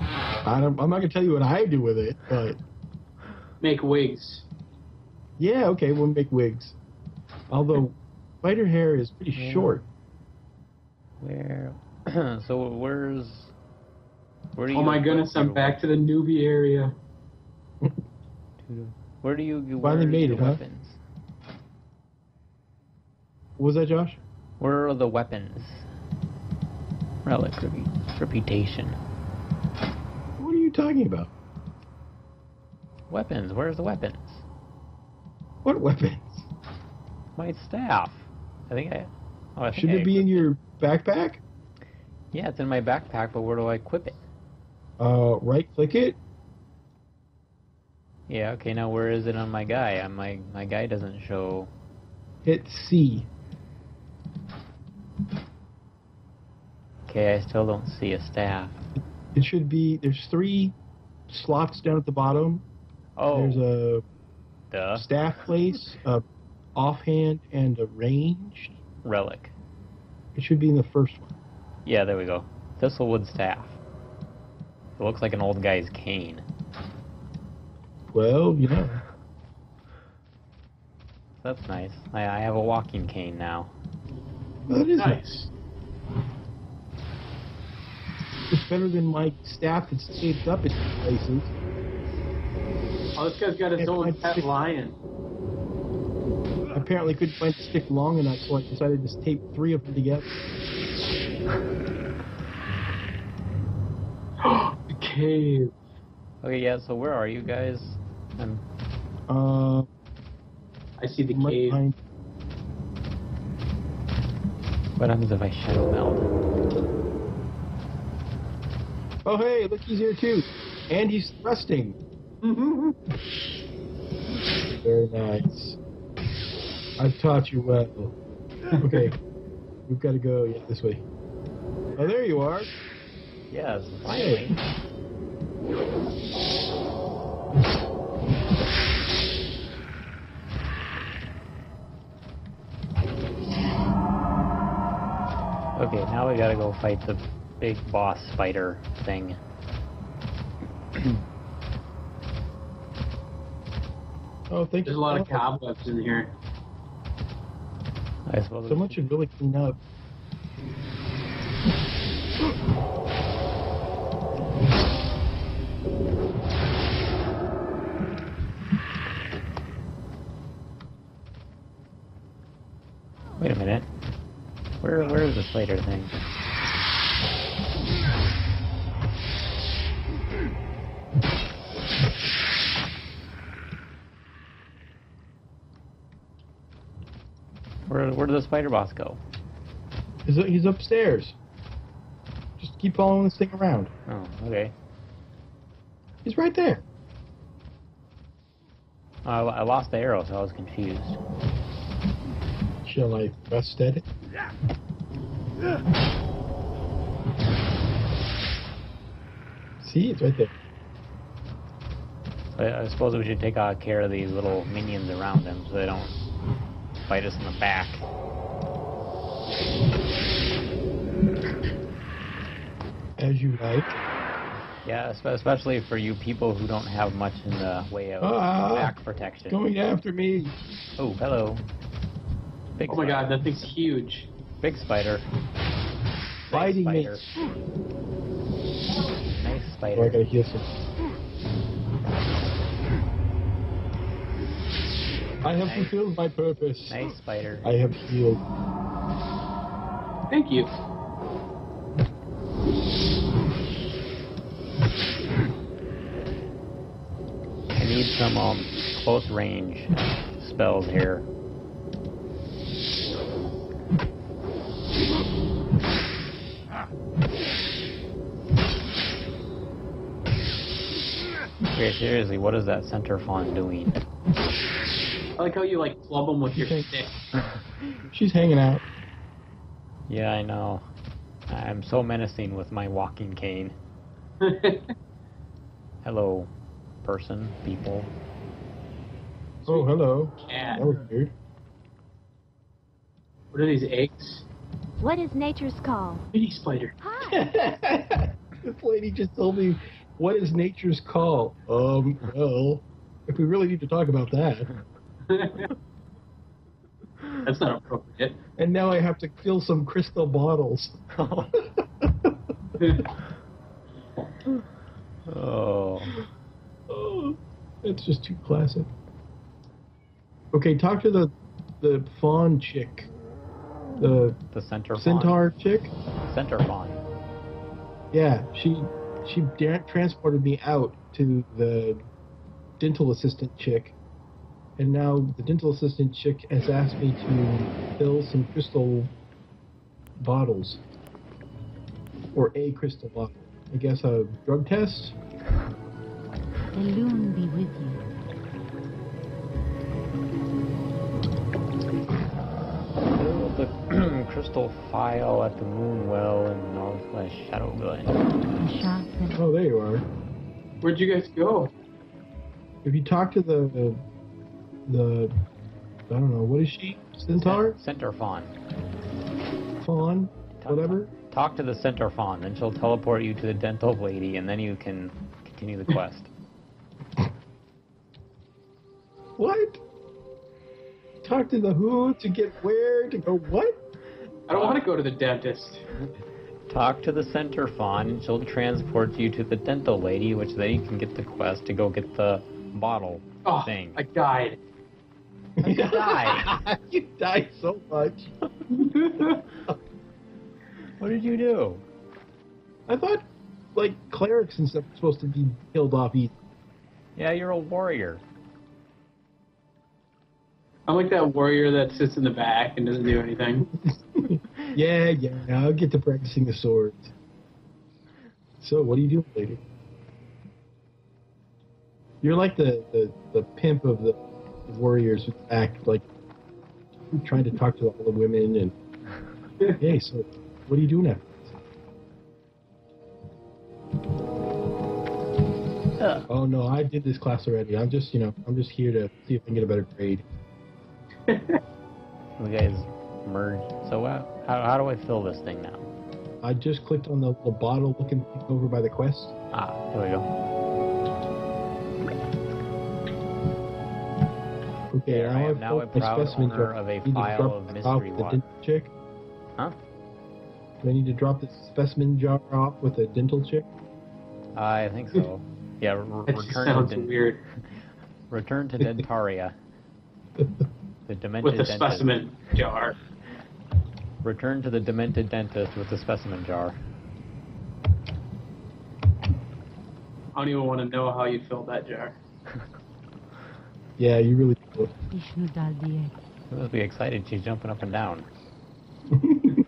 I don't, I'm not gonna tell you what I do with it, but Make wigs. Yeah, okay, we'll make wigs. Although spider hair is pretty Yeah. short. Where? so where's? Where do oh you? Oh my goodness, I'm back to the newbie area. Where do you? you Finally where's made your it, huh? weapons? What was that, Josh? Where are the weapons? Relic reputation. What are you talking about? Weapons. Where's the weapons? What weapons? My staff. I think I. Oh, I think Shouldn't I it be in your backpack? Yeah, it's in my backpack, but where do I equip it? Uh, right click it. Yeah, okay, now where is it on my guy? Uh, my my guy doesn't show. Hit C. Okay, I still don't see a staff. It should be. There's three slots down at the bottom. Oh, There's a duh. staff place, a offhand, and a ranged. Relic. It should be in the first one. Yeah, there we go. Thistlewood staff. It looks like an old guy's cane. Well, you know. That's nice. I, I have a walking cane now. That is nice. Nice. It's better than my staff that's taped up at places. Oh, this guy's got his Yeah, own I- pet lion. Apparently couldn't find the stick long enough, so I decided to tape three of them together. the cave. Okay, yeah. So where are you guys? Um, Uh, I see the cave. behind- what happens if I shadow meld? Oh, hey, look, he's here too. And he's thrusting. Mm-hmm. Very nice. I've taught you well. Okay, we've got to go yeah, this way. Oh, there you are. Yes, finally. Okay, now we gotta go fight the big boss spider thing. Oh, thank There's you. There's a lot of oh. cobwebs in here. I suppose. Someone should really clean up. Wait a minute. Where where is the Slater thing? Spider boss go? He's, he's upstairs. Just keep following this thing around. Oh, okay. He's right there. I, I lost the arrow, so I was confused. Shall I rest at it? See, it's right there. I, I suppose we should take uh, care of these little minions around him so they don't bite us in the back. As you like. Yeah, especially for you people who don't have much in the way of Ah, back protection. Going after me. Oh, hello. Big Oh my god, spider. that thing's huge. Big spider. Biting me. spider. Nice Oh, I spider. gotta heal some. I have Nice. fulfilled my purpose. Nice spider. I have healed. Thank you. I need some um close range spells here. Okay, seriously, what is that center fawn doing? I like how you like club them with your stick. She's hanging out. Yeah, I know. I'm so menacing with my walking cane. Hello, person, people. Oh, hello. Cat. That was weird. What are these eggs? What is nature's call? Lady spider. Hi. this lady just told me, what is nature's call? Um, well, if we really need to talk about that. That's not appropriate. And now I have to fill some crystal bottles. Oh. Oh, it's just too classic. Okay, talk to the the fawn chick. The The center fawn. centaur chick? Center fawn. Yeah, she she transported me out to the dental assistant chick, and now the dental assistant chick has asked me to fill some crystal bottles, or a crystal bottle. I guess a drug test. Elune be with you. Fill the crystal file at the moon well in northwest Shadowglen. The sharp and Oh, there you are. Where'd you guys go? If you talk to the the I don't know what is she centaur Center fawn. fawn Talk- whatever. Talk to the center fawn, then she'll teleport you to the dental lady, and then you can continue the quest. What? Talk to the who to get where to go what? I don't want to go to the dentist. Talk to the center fawn, and she'll transport you to the dental lady, which then you can get the quest to go get the bottle Oh, thing. I died. You die. you die so much. What did you do? I thought like clerics and stuff are supposed to be killed off easy. Yeah, you're a warrior. I'm like that warrior that sits in the back and doesn't do anything. Yeah, yeah, I'll get to practicing the swords. So, what do you do later? You're like the, the, the pimp of the warriors act like trying to talk to all the women and hey, so what are you doing after? Ugh. Oh no, I did this class already. I'm just you know I'm just here to see if I can get a better grade. the guys merge. So uh, how, how do I fill this thing now? I just clicked on the little bottle looking thing over by the quest. Ah, there we go. Okay, There, I am I've now a proud specimen owner jar. of a Need to file drop of it mystery water. dental chick. Huh? Do I need to drop the specimen jar off with a dental chick? I think so. Yeah, re- That just return sounds to Den- weird. return to Dentaria. The demented With a dentist. specimen jar. Return to the demented dentist with the specimen jar. I don't even want to know how you filled that jar. Yeah, you really do. Vishnu dal must be excited. She's jumping up and down.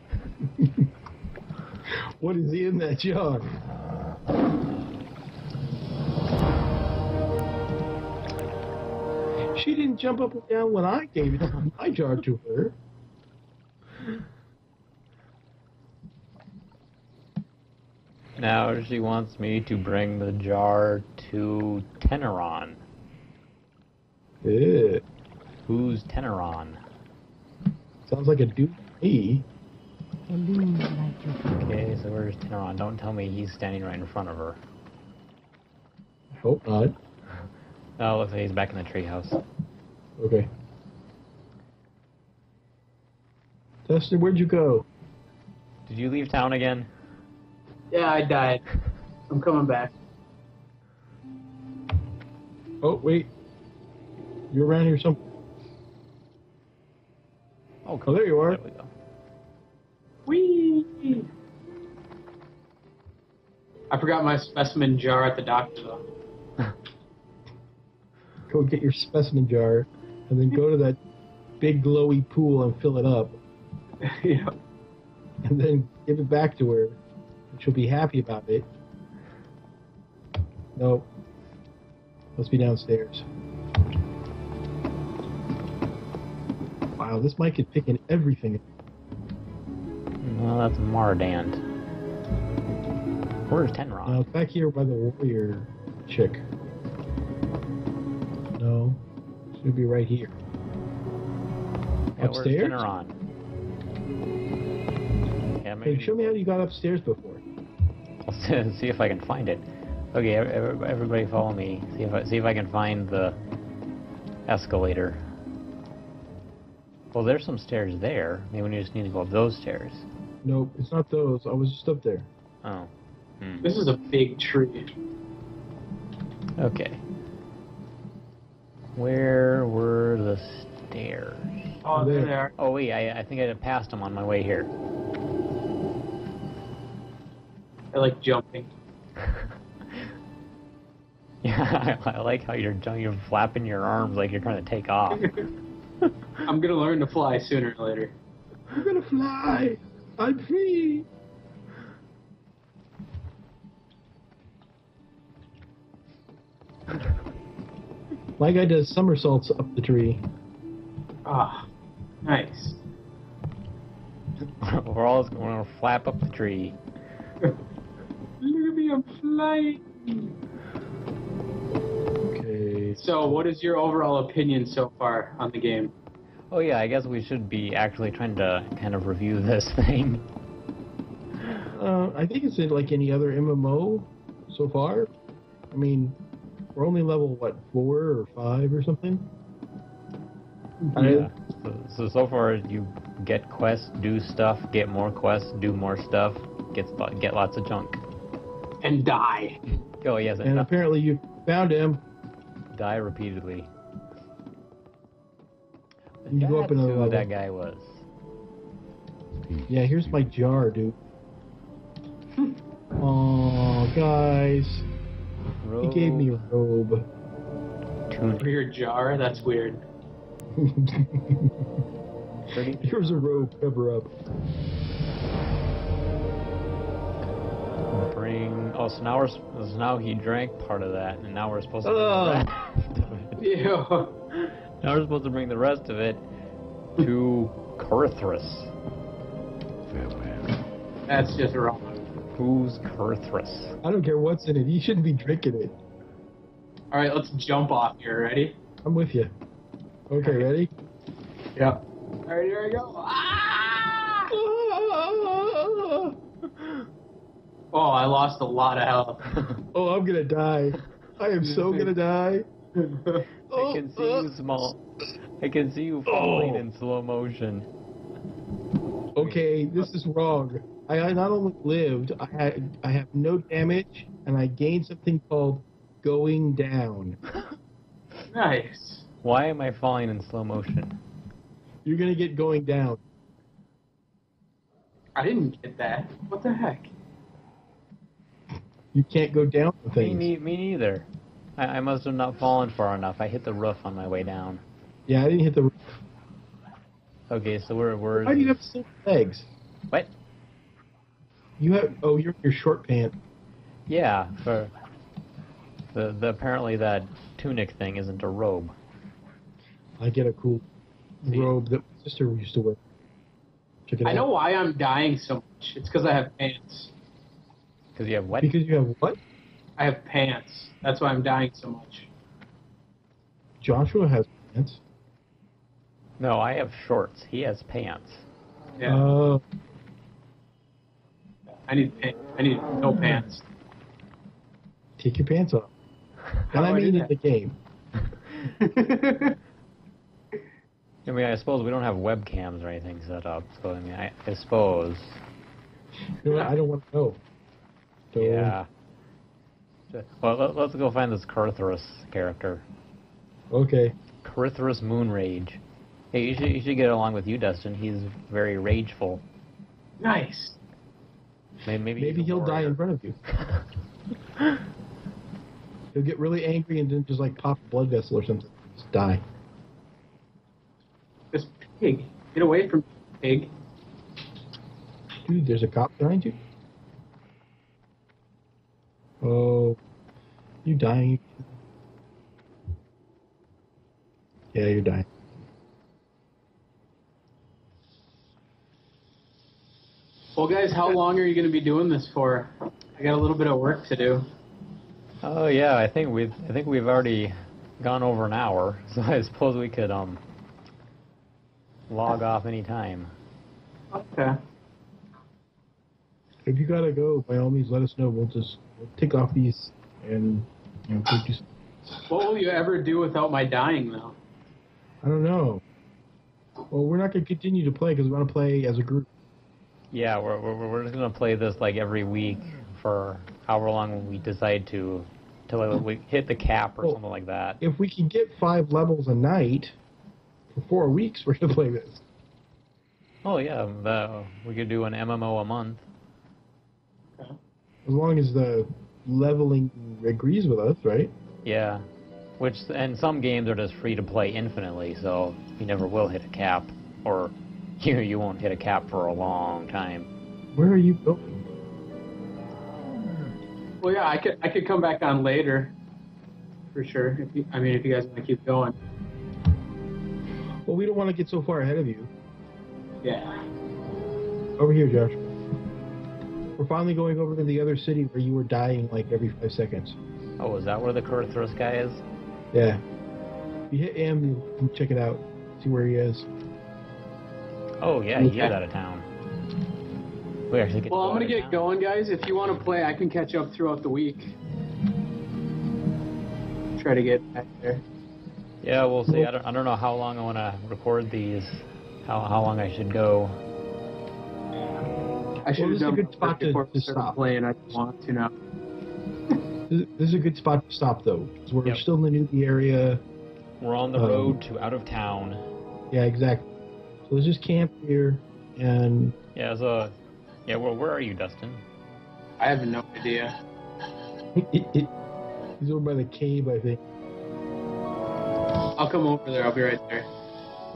What is in that jar? She didn't jump up and down when I gave it my jar to her. Now she wants me to bring the jar to Tenaron. Yeah. Who's Tenaron? Sounds like a dude to me. Like. Okay, so where's Tenaron? Don't tell me he's standing right in front of her. I hope not. Oh, looks like he's back in the treehouse. Okay. Dustin, where'd you go? Did you leave town again? Yeah, I died. I'm coming back. Oh, wait. You're around here somewhere. Oh, Oh, there you are. There we go. Whee! I forgot my specimen jar at the doctor though. Go get your specimen jar and then go to that big glowy pool and fill it up. yeah. And then give it back to her. And she'll be happy about it. No. Must be downstairs. Wow, this mic is picking everything. No, that's Mardant. Where's Tenaron? Now, it's back here by the warrior chick. No. Should be right here. Yeah, where's upstairs? Tenaron? Yeah, maybe. Hey, show me how you got upstairs before. I'll see if I can find it. Okay, ev- ev- everybody follow me. See if I see if I can find the escalator. Well, there's some stairs there. Maybe we just need to go up those stairs. Nope, it's not those. I was just up there. Oh. Hmm. This is a big tree. Okay. Where were the stairs? Oh, there There. they are. Oh wait, I, I think I had passed them on my way here. I like jumping. Yeah, I, I like how you're you're flapping your arms like you're trying to take off. I'm gonna learn to fly sooner or later. I'm gonna fly. I'm free. My guy does somersaults up the tree. Ah, nice. We're all just going to flap up the tree. Look at me, I'm flying. Okay. So, what is your overall opinion so far on the game? Oh yeah, I guess we should be actually trying to kind of review this thing. Uh, I think it's like any other MMO so far. I mean, we're only level what four or five or something. Yeah. So, so so far you get quests, do stuff, get more quests, do more stuff, get get lots of junk. And die. Oh yes, and And apparently you found him. Die repeatedly. You go up That's another who level. that guy was. Yeah, here's my jar, dude. Oh, guys. Robe, He gave me a robe. tunic. For your jar? That's weird. Here's a robe. Cover up. Bring. Oh, so now we're. So now he drank part of that, and now we're supposed to. Bring the rest of it. Ew. Now we're supposed to bring the rest of it to Corithras. Farewell. That's just wrong. Who's Corithras? I don't care what's in it. You shouldn't be drinking it. All right, let's jump off here. Ready? I'm with you. Okay, ready? Yep. All right, here I go. Ah! Oh, I lost a lot of health. Oh, I'm gonna die. I am so gonna die. I oh, can see you uh, small. I can see you oh. falling Oh. in slow motion. Okay, this is wrong. I, I not only lived, I had I have no damage, and I gained something called going down. nice. Why am I falling in slow motion? You're gonna get going down. I didn't get that. What the heck? You can't go down with Me, things. me, me neither. I, I must have not fallen far enough. I hit the roof on my way down. Yeah, I didn't hit the. roof. Okay, so we're we're. Why do you have silver legs? What? You have. Oh, you're your short pant. Yeah, for the the apparently that tunic thing isn't a robe. I get a cool See? robe that my sister used to wear. I out. know why I'm dying so much. It's because I have pants. Because you have what? Because you have what? I have pants. That's why I'm dying so much. Joshua has pants. No, I have shorts. He has pants. Yeah. Oh, I need pants. I need no pants. take your pants off. And I do I do mean in the game. I mean, I suppose we don't have webcams or anything set up, so I mean, I, I suppose. You know what? I don't want to know. So, Yeah. Well, let, let's go find this Corithras character. Okay. Corithras Moonrage. Hey, you should, you should get along with you, Dustin. He's very rageful. nice. Maybe, maybe, Maybe he'll die in front of you. He'll get really angry and then just like pop a blood vessel or something. Just die. This pig. Get away from me, pig. Dude, there's a cop behind you. Oh, you dying? Yeah, you're dying. Well, guys, how long are you going to be doing this for? I got a little bit of work to do. Oh yeah, I think we've I think we've already gone over an hour, so I suppose we could um log off any time. Okay. If you gotta go, by all means, let us know. We'll just we'll take off these and you know, take you. What will you ever do without my dying, though? I don't know. Well, we're not gonna continue to play because we want to play as a group. Yeah, we're we're, we're just gonna play this like every week for however long we decide to, till we hit the cap or Well, something like that. If we can get five levels a night for four weeks, we're gonna play this. Oh yeah, the, we could do an MMO a month. As long as the leveling agrees with us, right? Yeah, which and some games are just free to play infinitely, so you never will hit a cap, or you you won't hit a cap for a long time. Where are you going? Well, yeah, I could I could come back on later, for sure. If you, I mean, if you guys want to keep going. Well, we don't want to get so far ahead of you. Yeah. Over here, Josh. We're finally going over to the other city where you were dying like every five seconds. Oh, is that where the Corithras guy is? Yeah. If you hit M, you can check it out. See where he is. Oh yeah, he is out of town. We actually get. Well, to I'm gonna get town. going, guys. If you want to play, I can catch up throughout the week. Try to get back there. Yeah, we'll see. I don't, I don't know how long I want to record these. How how long I should go. I should this is a have done good spot to- to we started stop. playing. I want to now. This, this is a good spot to stop, though, 'cause we're Yep. still in the newbie area. We're on the Um, road to out of town. Yeah, exactly. So let's just camp here and Yeah, so yeah. Well, where are you, Dustin? I have no idea. it, it, he's over by the cave, I think. I'll come over there. I'll be right there.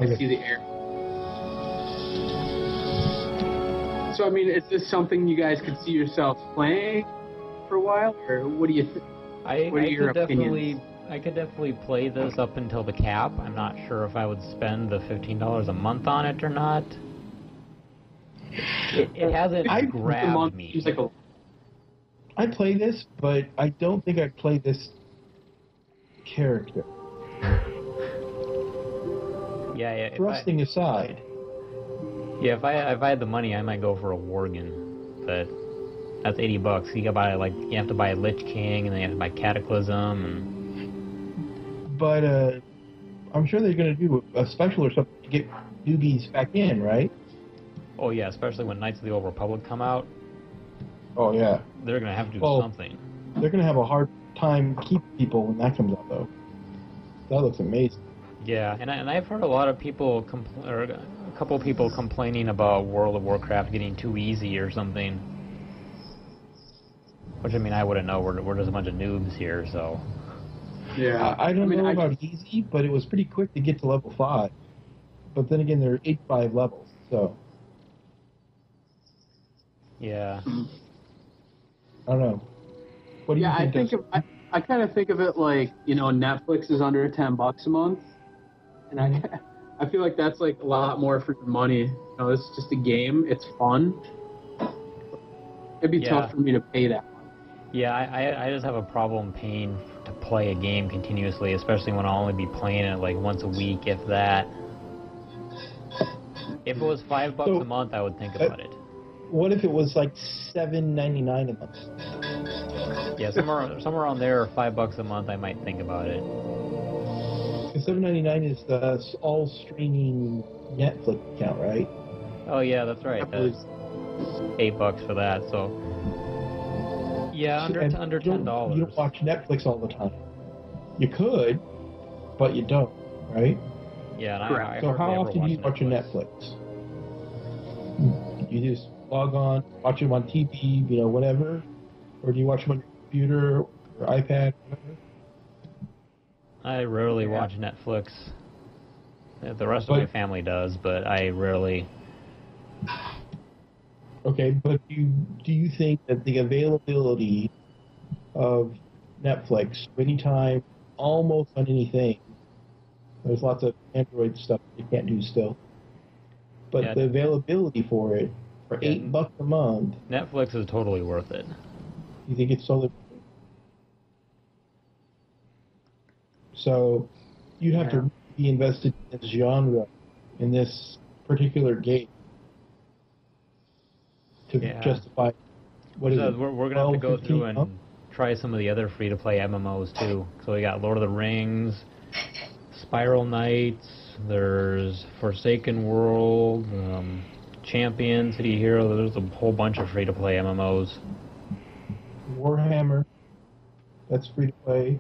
I see the air. So I mean, is this something you guys could see yourselves playing for a while, or what do you think? I, What are I your could opinions? definitely I could definitely play this up until the cap. I'm not sure if I would spend the fifteen dollars a month on it or not. It, it hasn't I- A grabbed month me. seems like a I play this, but I don't think I'd play this character. yeah, yeah. If I, Thrusting aside, yeah, if I if I had the money, I might go for a Worgen, but that's eighty bucks. You got to buy like you have to buy a Lich King, and then you have to buy Cataclysm, and but uh, I'm sure they're going to do a special or something to get newbies back in, right? oh yeah, especially when Knights of the Old Republic come out, Oh yeah, they're gonna have to do Well- something. they're going to have a hard time keeping people when that comes out, though. That looks amazing. Yeah, and I, and I've heard a lot of people compl- or a couple people complaining about World of Warcraft getting too easy or something. Which I mean, I wouldn't know. We're we're just a bunch of noobs here, so yeah. I, I don't mean, know I- about easy, but it was pretty quick to get to level five. But then again, there are 8 5 levels, so yeah. I don't know. What do yeah, you I think? think Dustin? of, I, I kind of think of it like you know Netflix is under ten bucks a month, and I mm-hmm. I feel like that's like a lot more for your money. You know, it's just a game. It's fun. It'd be Yeah. tough for me to pay that. Yeah, I, I I just have a problem paying to play a game continuously, especially when I'll only be playing it like once a week, if that. If it was five bucks So, a month, I would think uh, about it. What if it was like 7.99 a month? Yeah, somewhere somewhere around there, or five bucks a month, I might think about it. Because 7.99 is the all streaming Netflix account, right? Oh yeah, that's right. That's eight bucks for that. So yeah, under And under ten dollars. You don't watch Netflix all the time. You could, but you don't, right? Yeah, and I, I so how often do you watch your Netflix. Netflix? You just log on, watch them on TV, you know, whatever, or do you watch them on your computer or iPad? Whatever? I rarely Yeah. watch Netflix. The rest But- of my family does, but I rarely. Okay, but do you, do you think that the availability of Netflix anytime, almost on anything, there's lots of Android stuff you can't do still, but Yeah. the availability for it for Yeah. eight bucks a month, Netflix is totally worth it. you think it's solid? So you'd have to be invested in this genre, in this particular game, to Yeah. justify what is So it? we're, we're gonna have to go through and month? try some of the other free to play MMOs too. So we got Lord of the Rings, Spiral Knights. There's Forsaken World, um, Champion, City Hero. There's a whole bunch of free to play MMOs. Warhammer. That's free to play.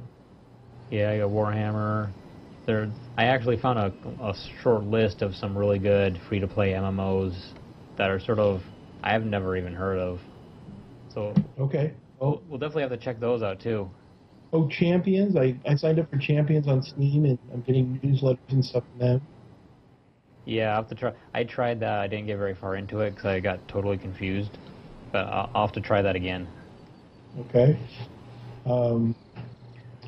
Yeah, I got Warhammer. There, I actually found a, a short list of some really good free to play MMOs that are sort of I have never even heard of. So Okay. we'll, Oh, we'll definitely have to check those out too. oh, Champions. I, I signed up for Champions on Steam, and I'm getting newsletters and stuff from them. Yeah, I have to try. I tried that. I didn't get very far into it because I got totally confused. But I'll, I'll have to try that again. Okay. Um,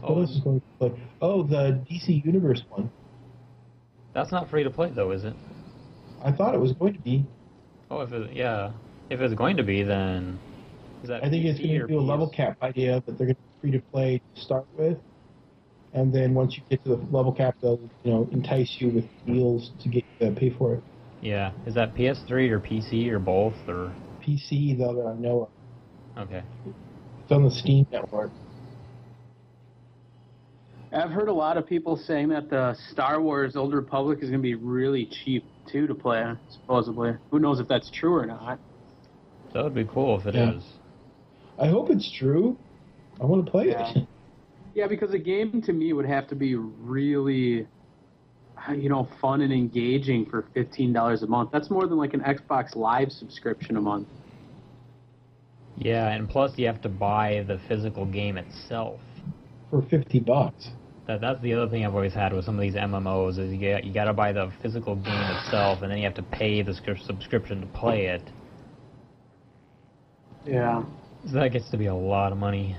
Oh, else is going to play? Oh, the DC Universe one. that's not free to play though, is it? I thought it was going to be. Oh, if it, yeah, if it's going to be, then is that I think it's going to do a level cap idea that they're going to be free to play to start with, and then once you get to the level cap, they'll you know entice you with deals to get you to pay for it. Yeah, is that PS3 or PC or both or? PC though that I know of. Okay. It's on the Steam network. I've heard a lot of people saying that the Star Wars Old Republic is going to be really cheap too to play, supposedly. Who knows if that's true or not? That would be cool if it is. Yeah. I hope it's true. I want to play Yeah. it. Yeah, because a game to me would have to be really, uh, you know, fun and engaging for fifteen dollars a month. That's more than like an Xbox Live subscription a month. Yeah, and plus you have to buy the physical game itself. For fifty bucks. That that's the other thing I've always had with some of these MMOs is you get, you got to buy the physical game itself, and then you have to pay the scri- subscription to play it. Yeah. So that gets to be a lot of money.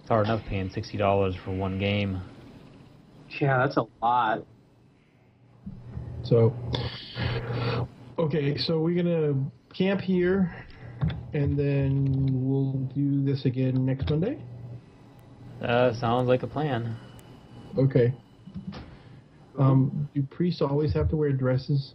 It's hard enough paying sixty dollars for one game. Yeah, that's a lot. So, okay, so we're gonna camp here, and then we'll do this again next Monday. Uh, sounds like a plan. Okay. Um, do priests always have to wear dresses?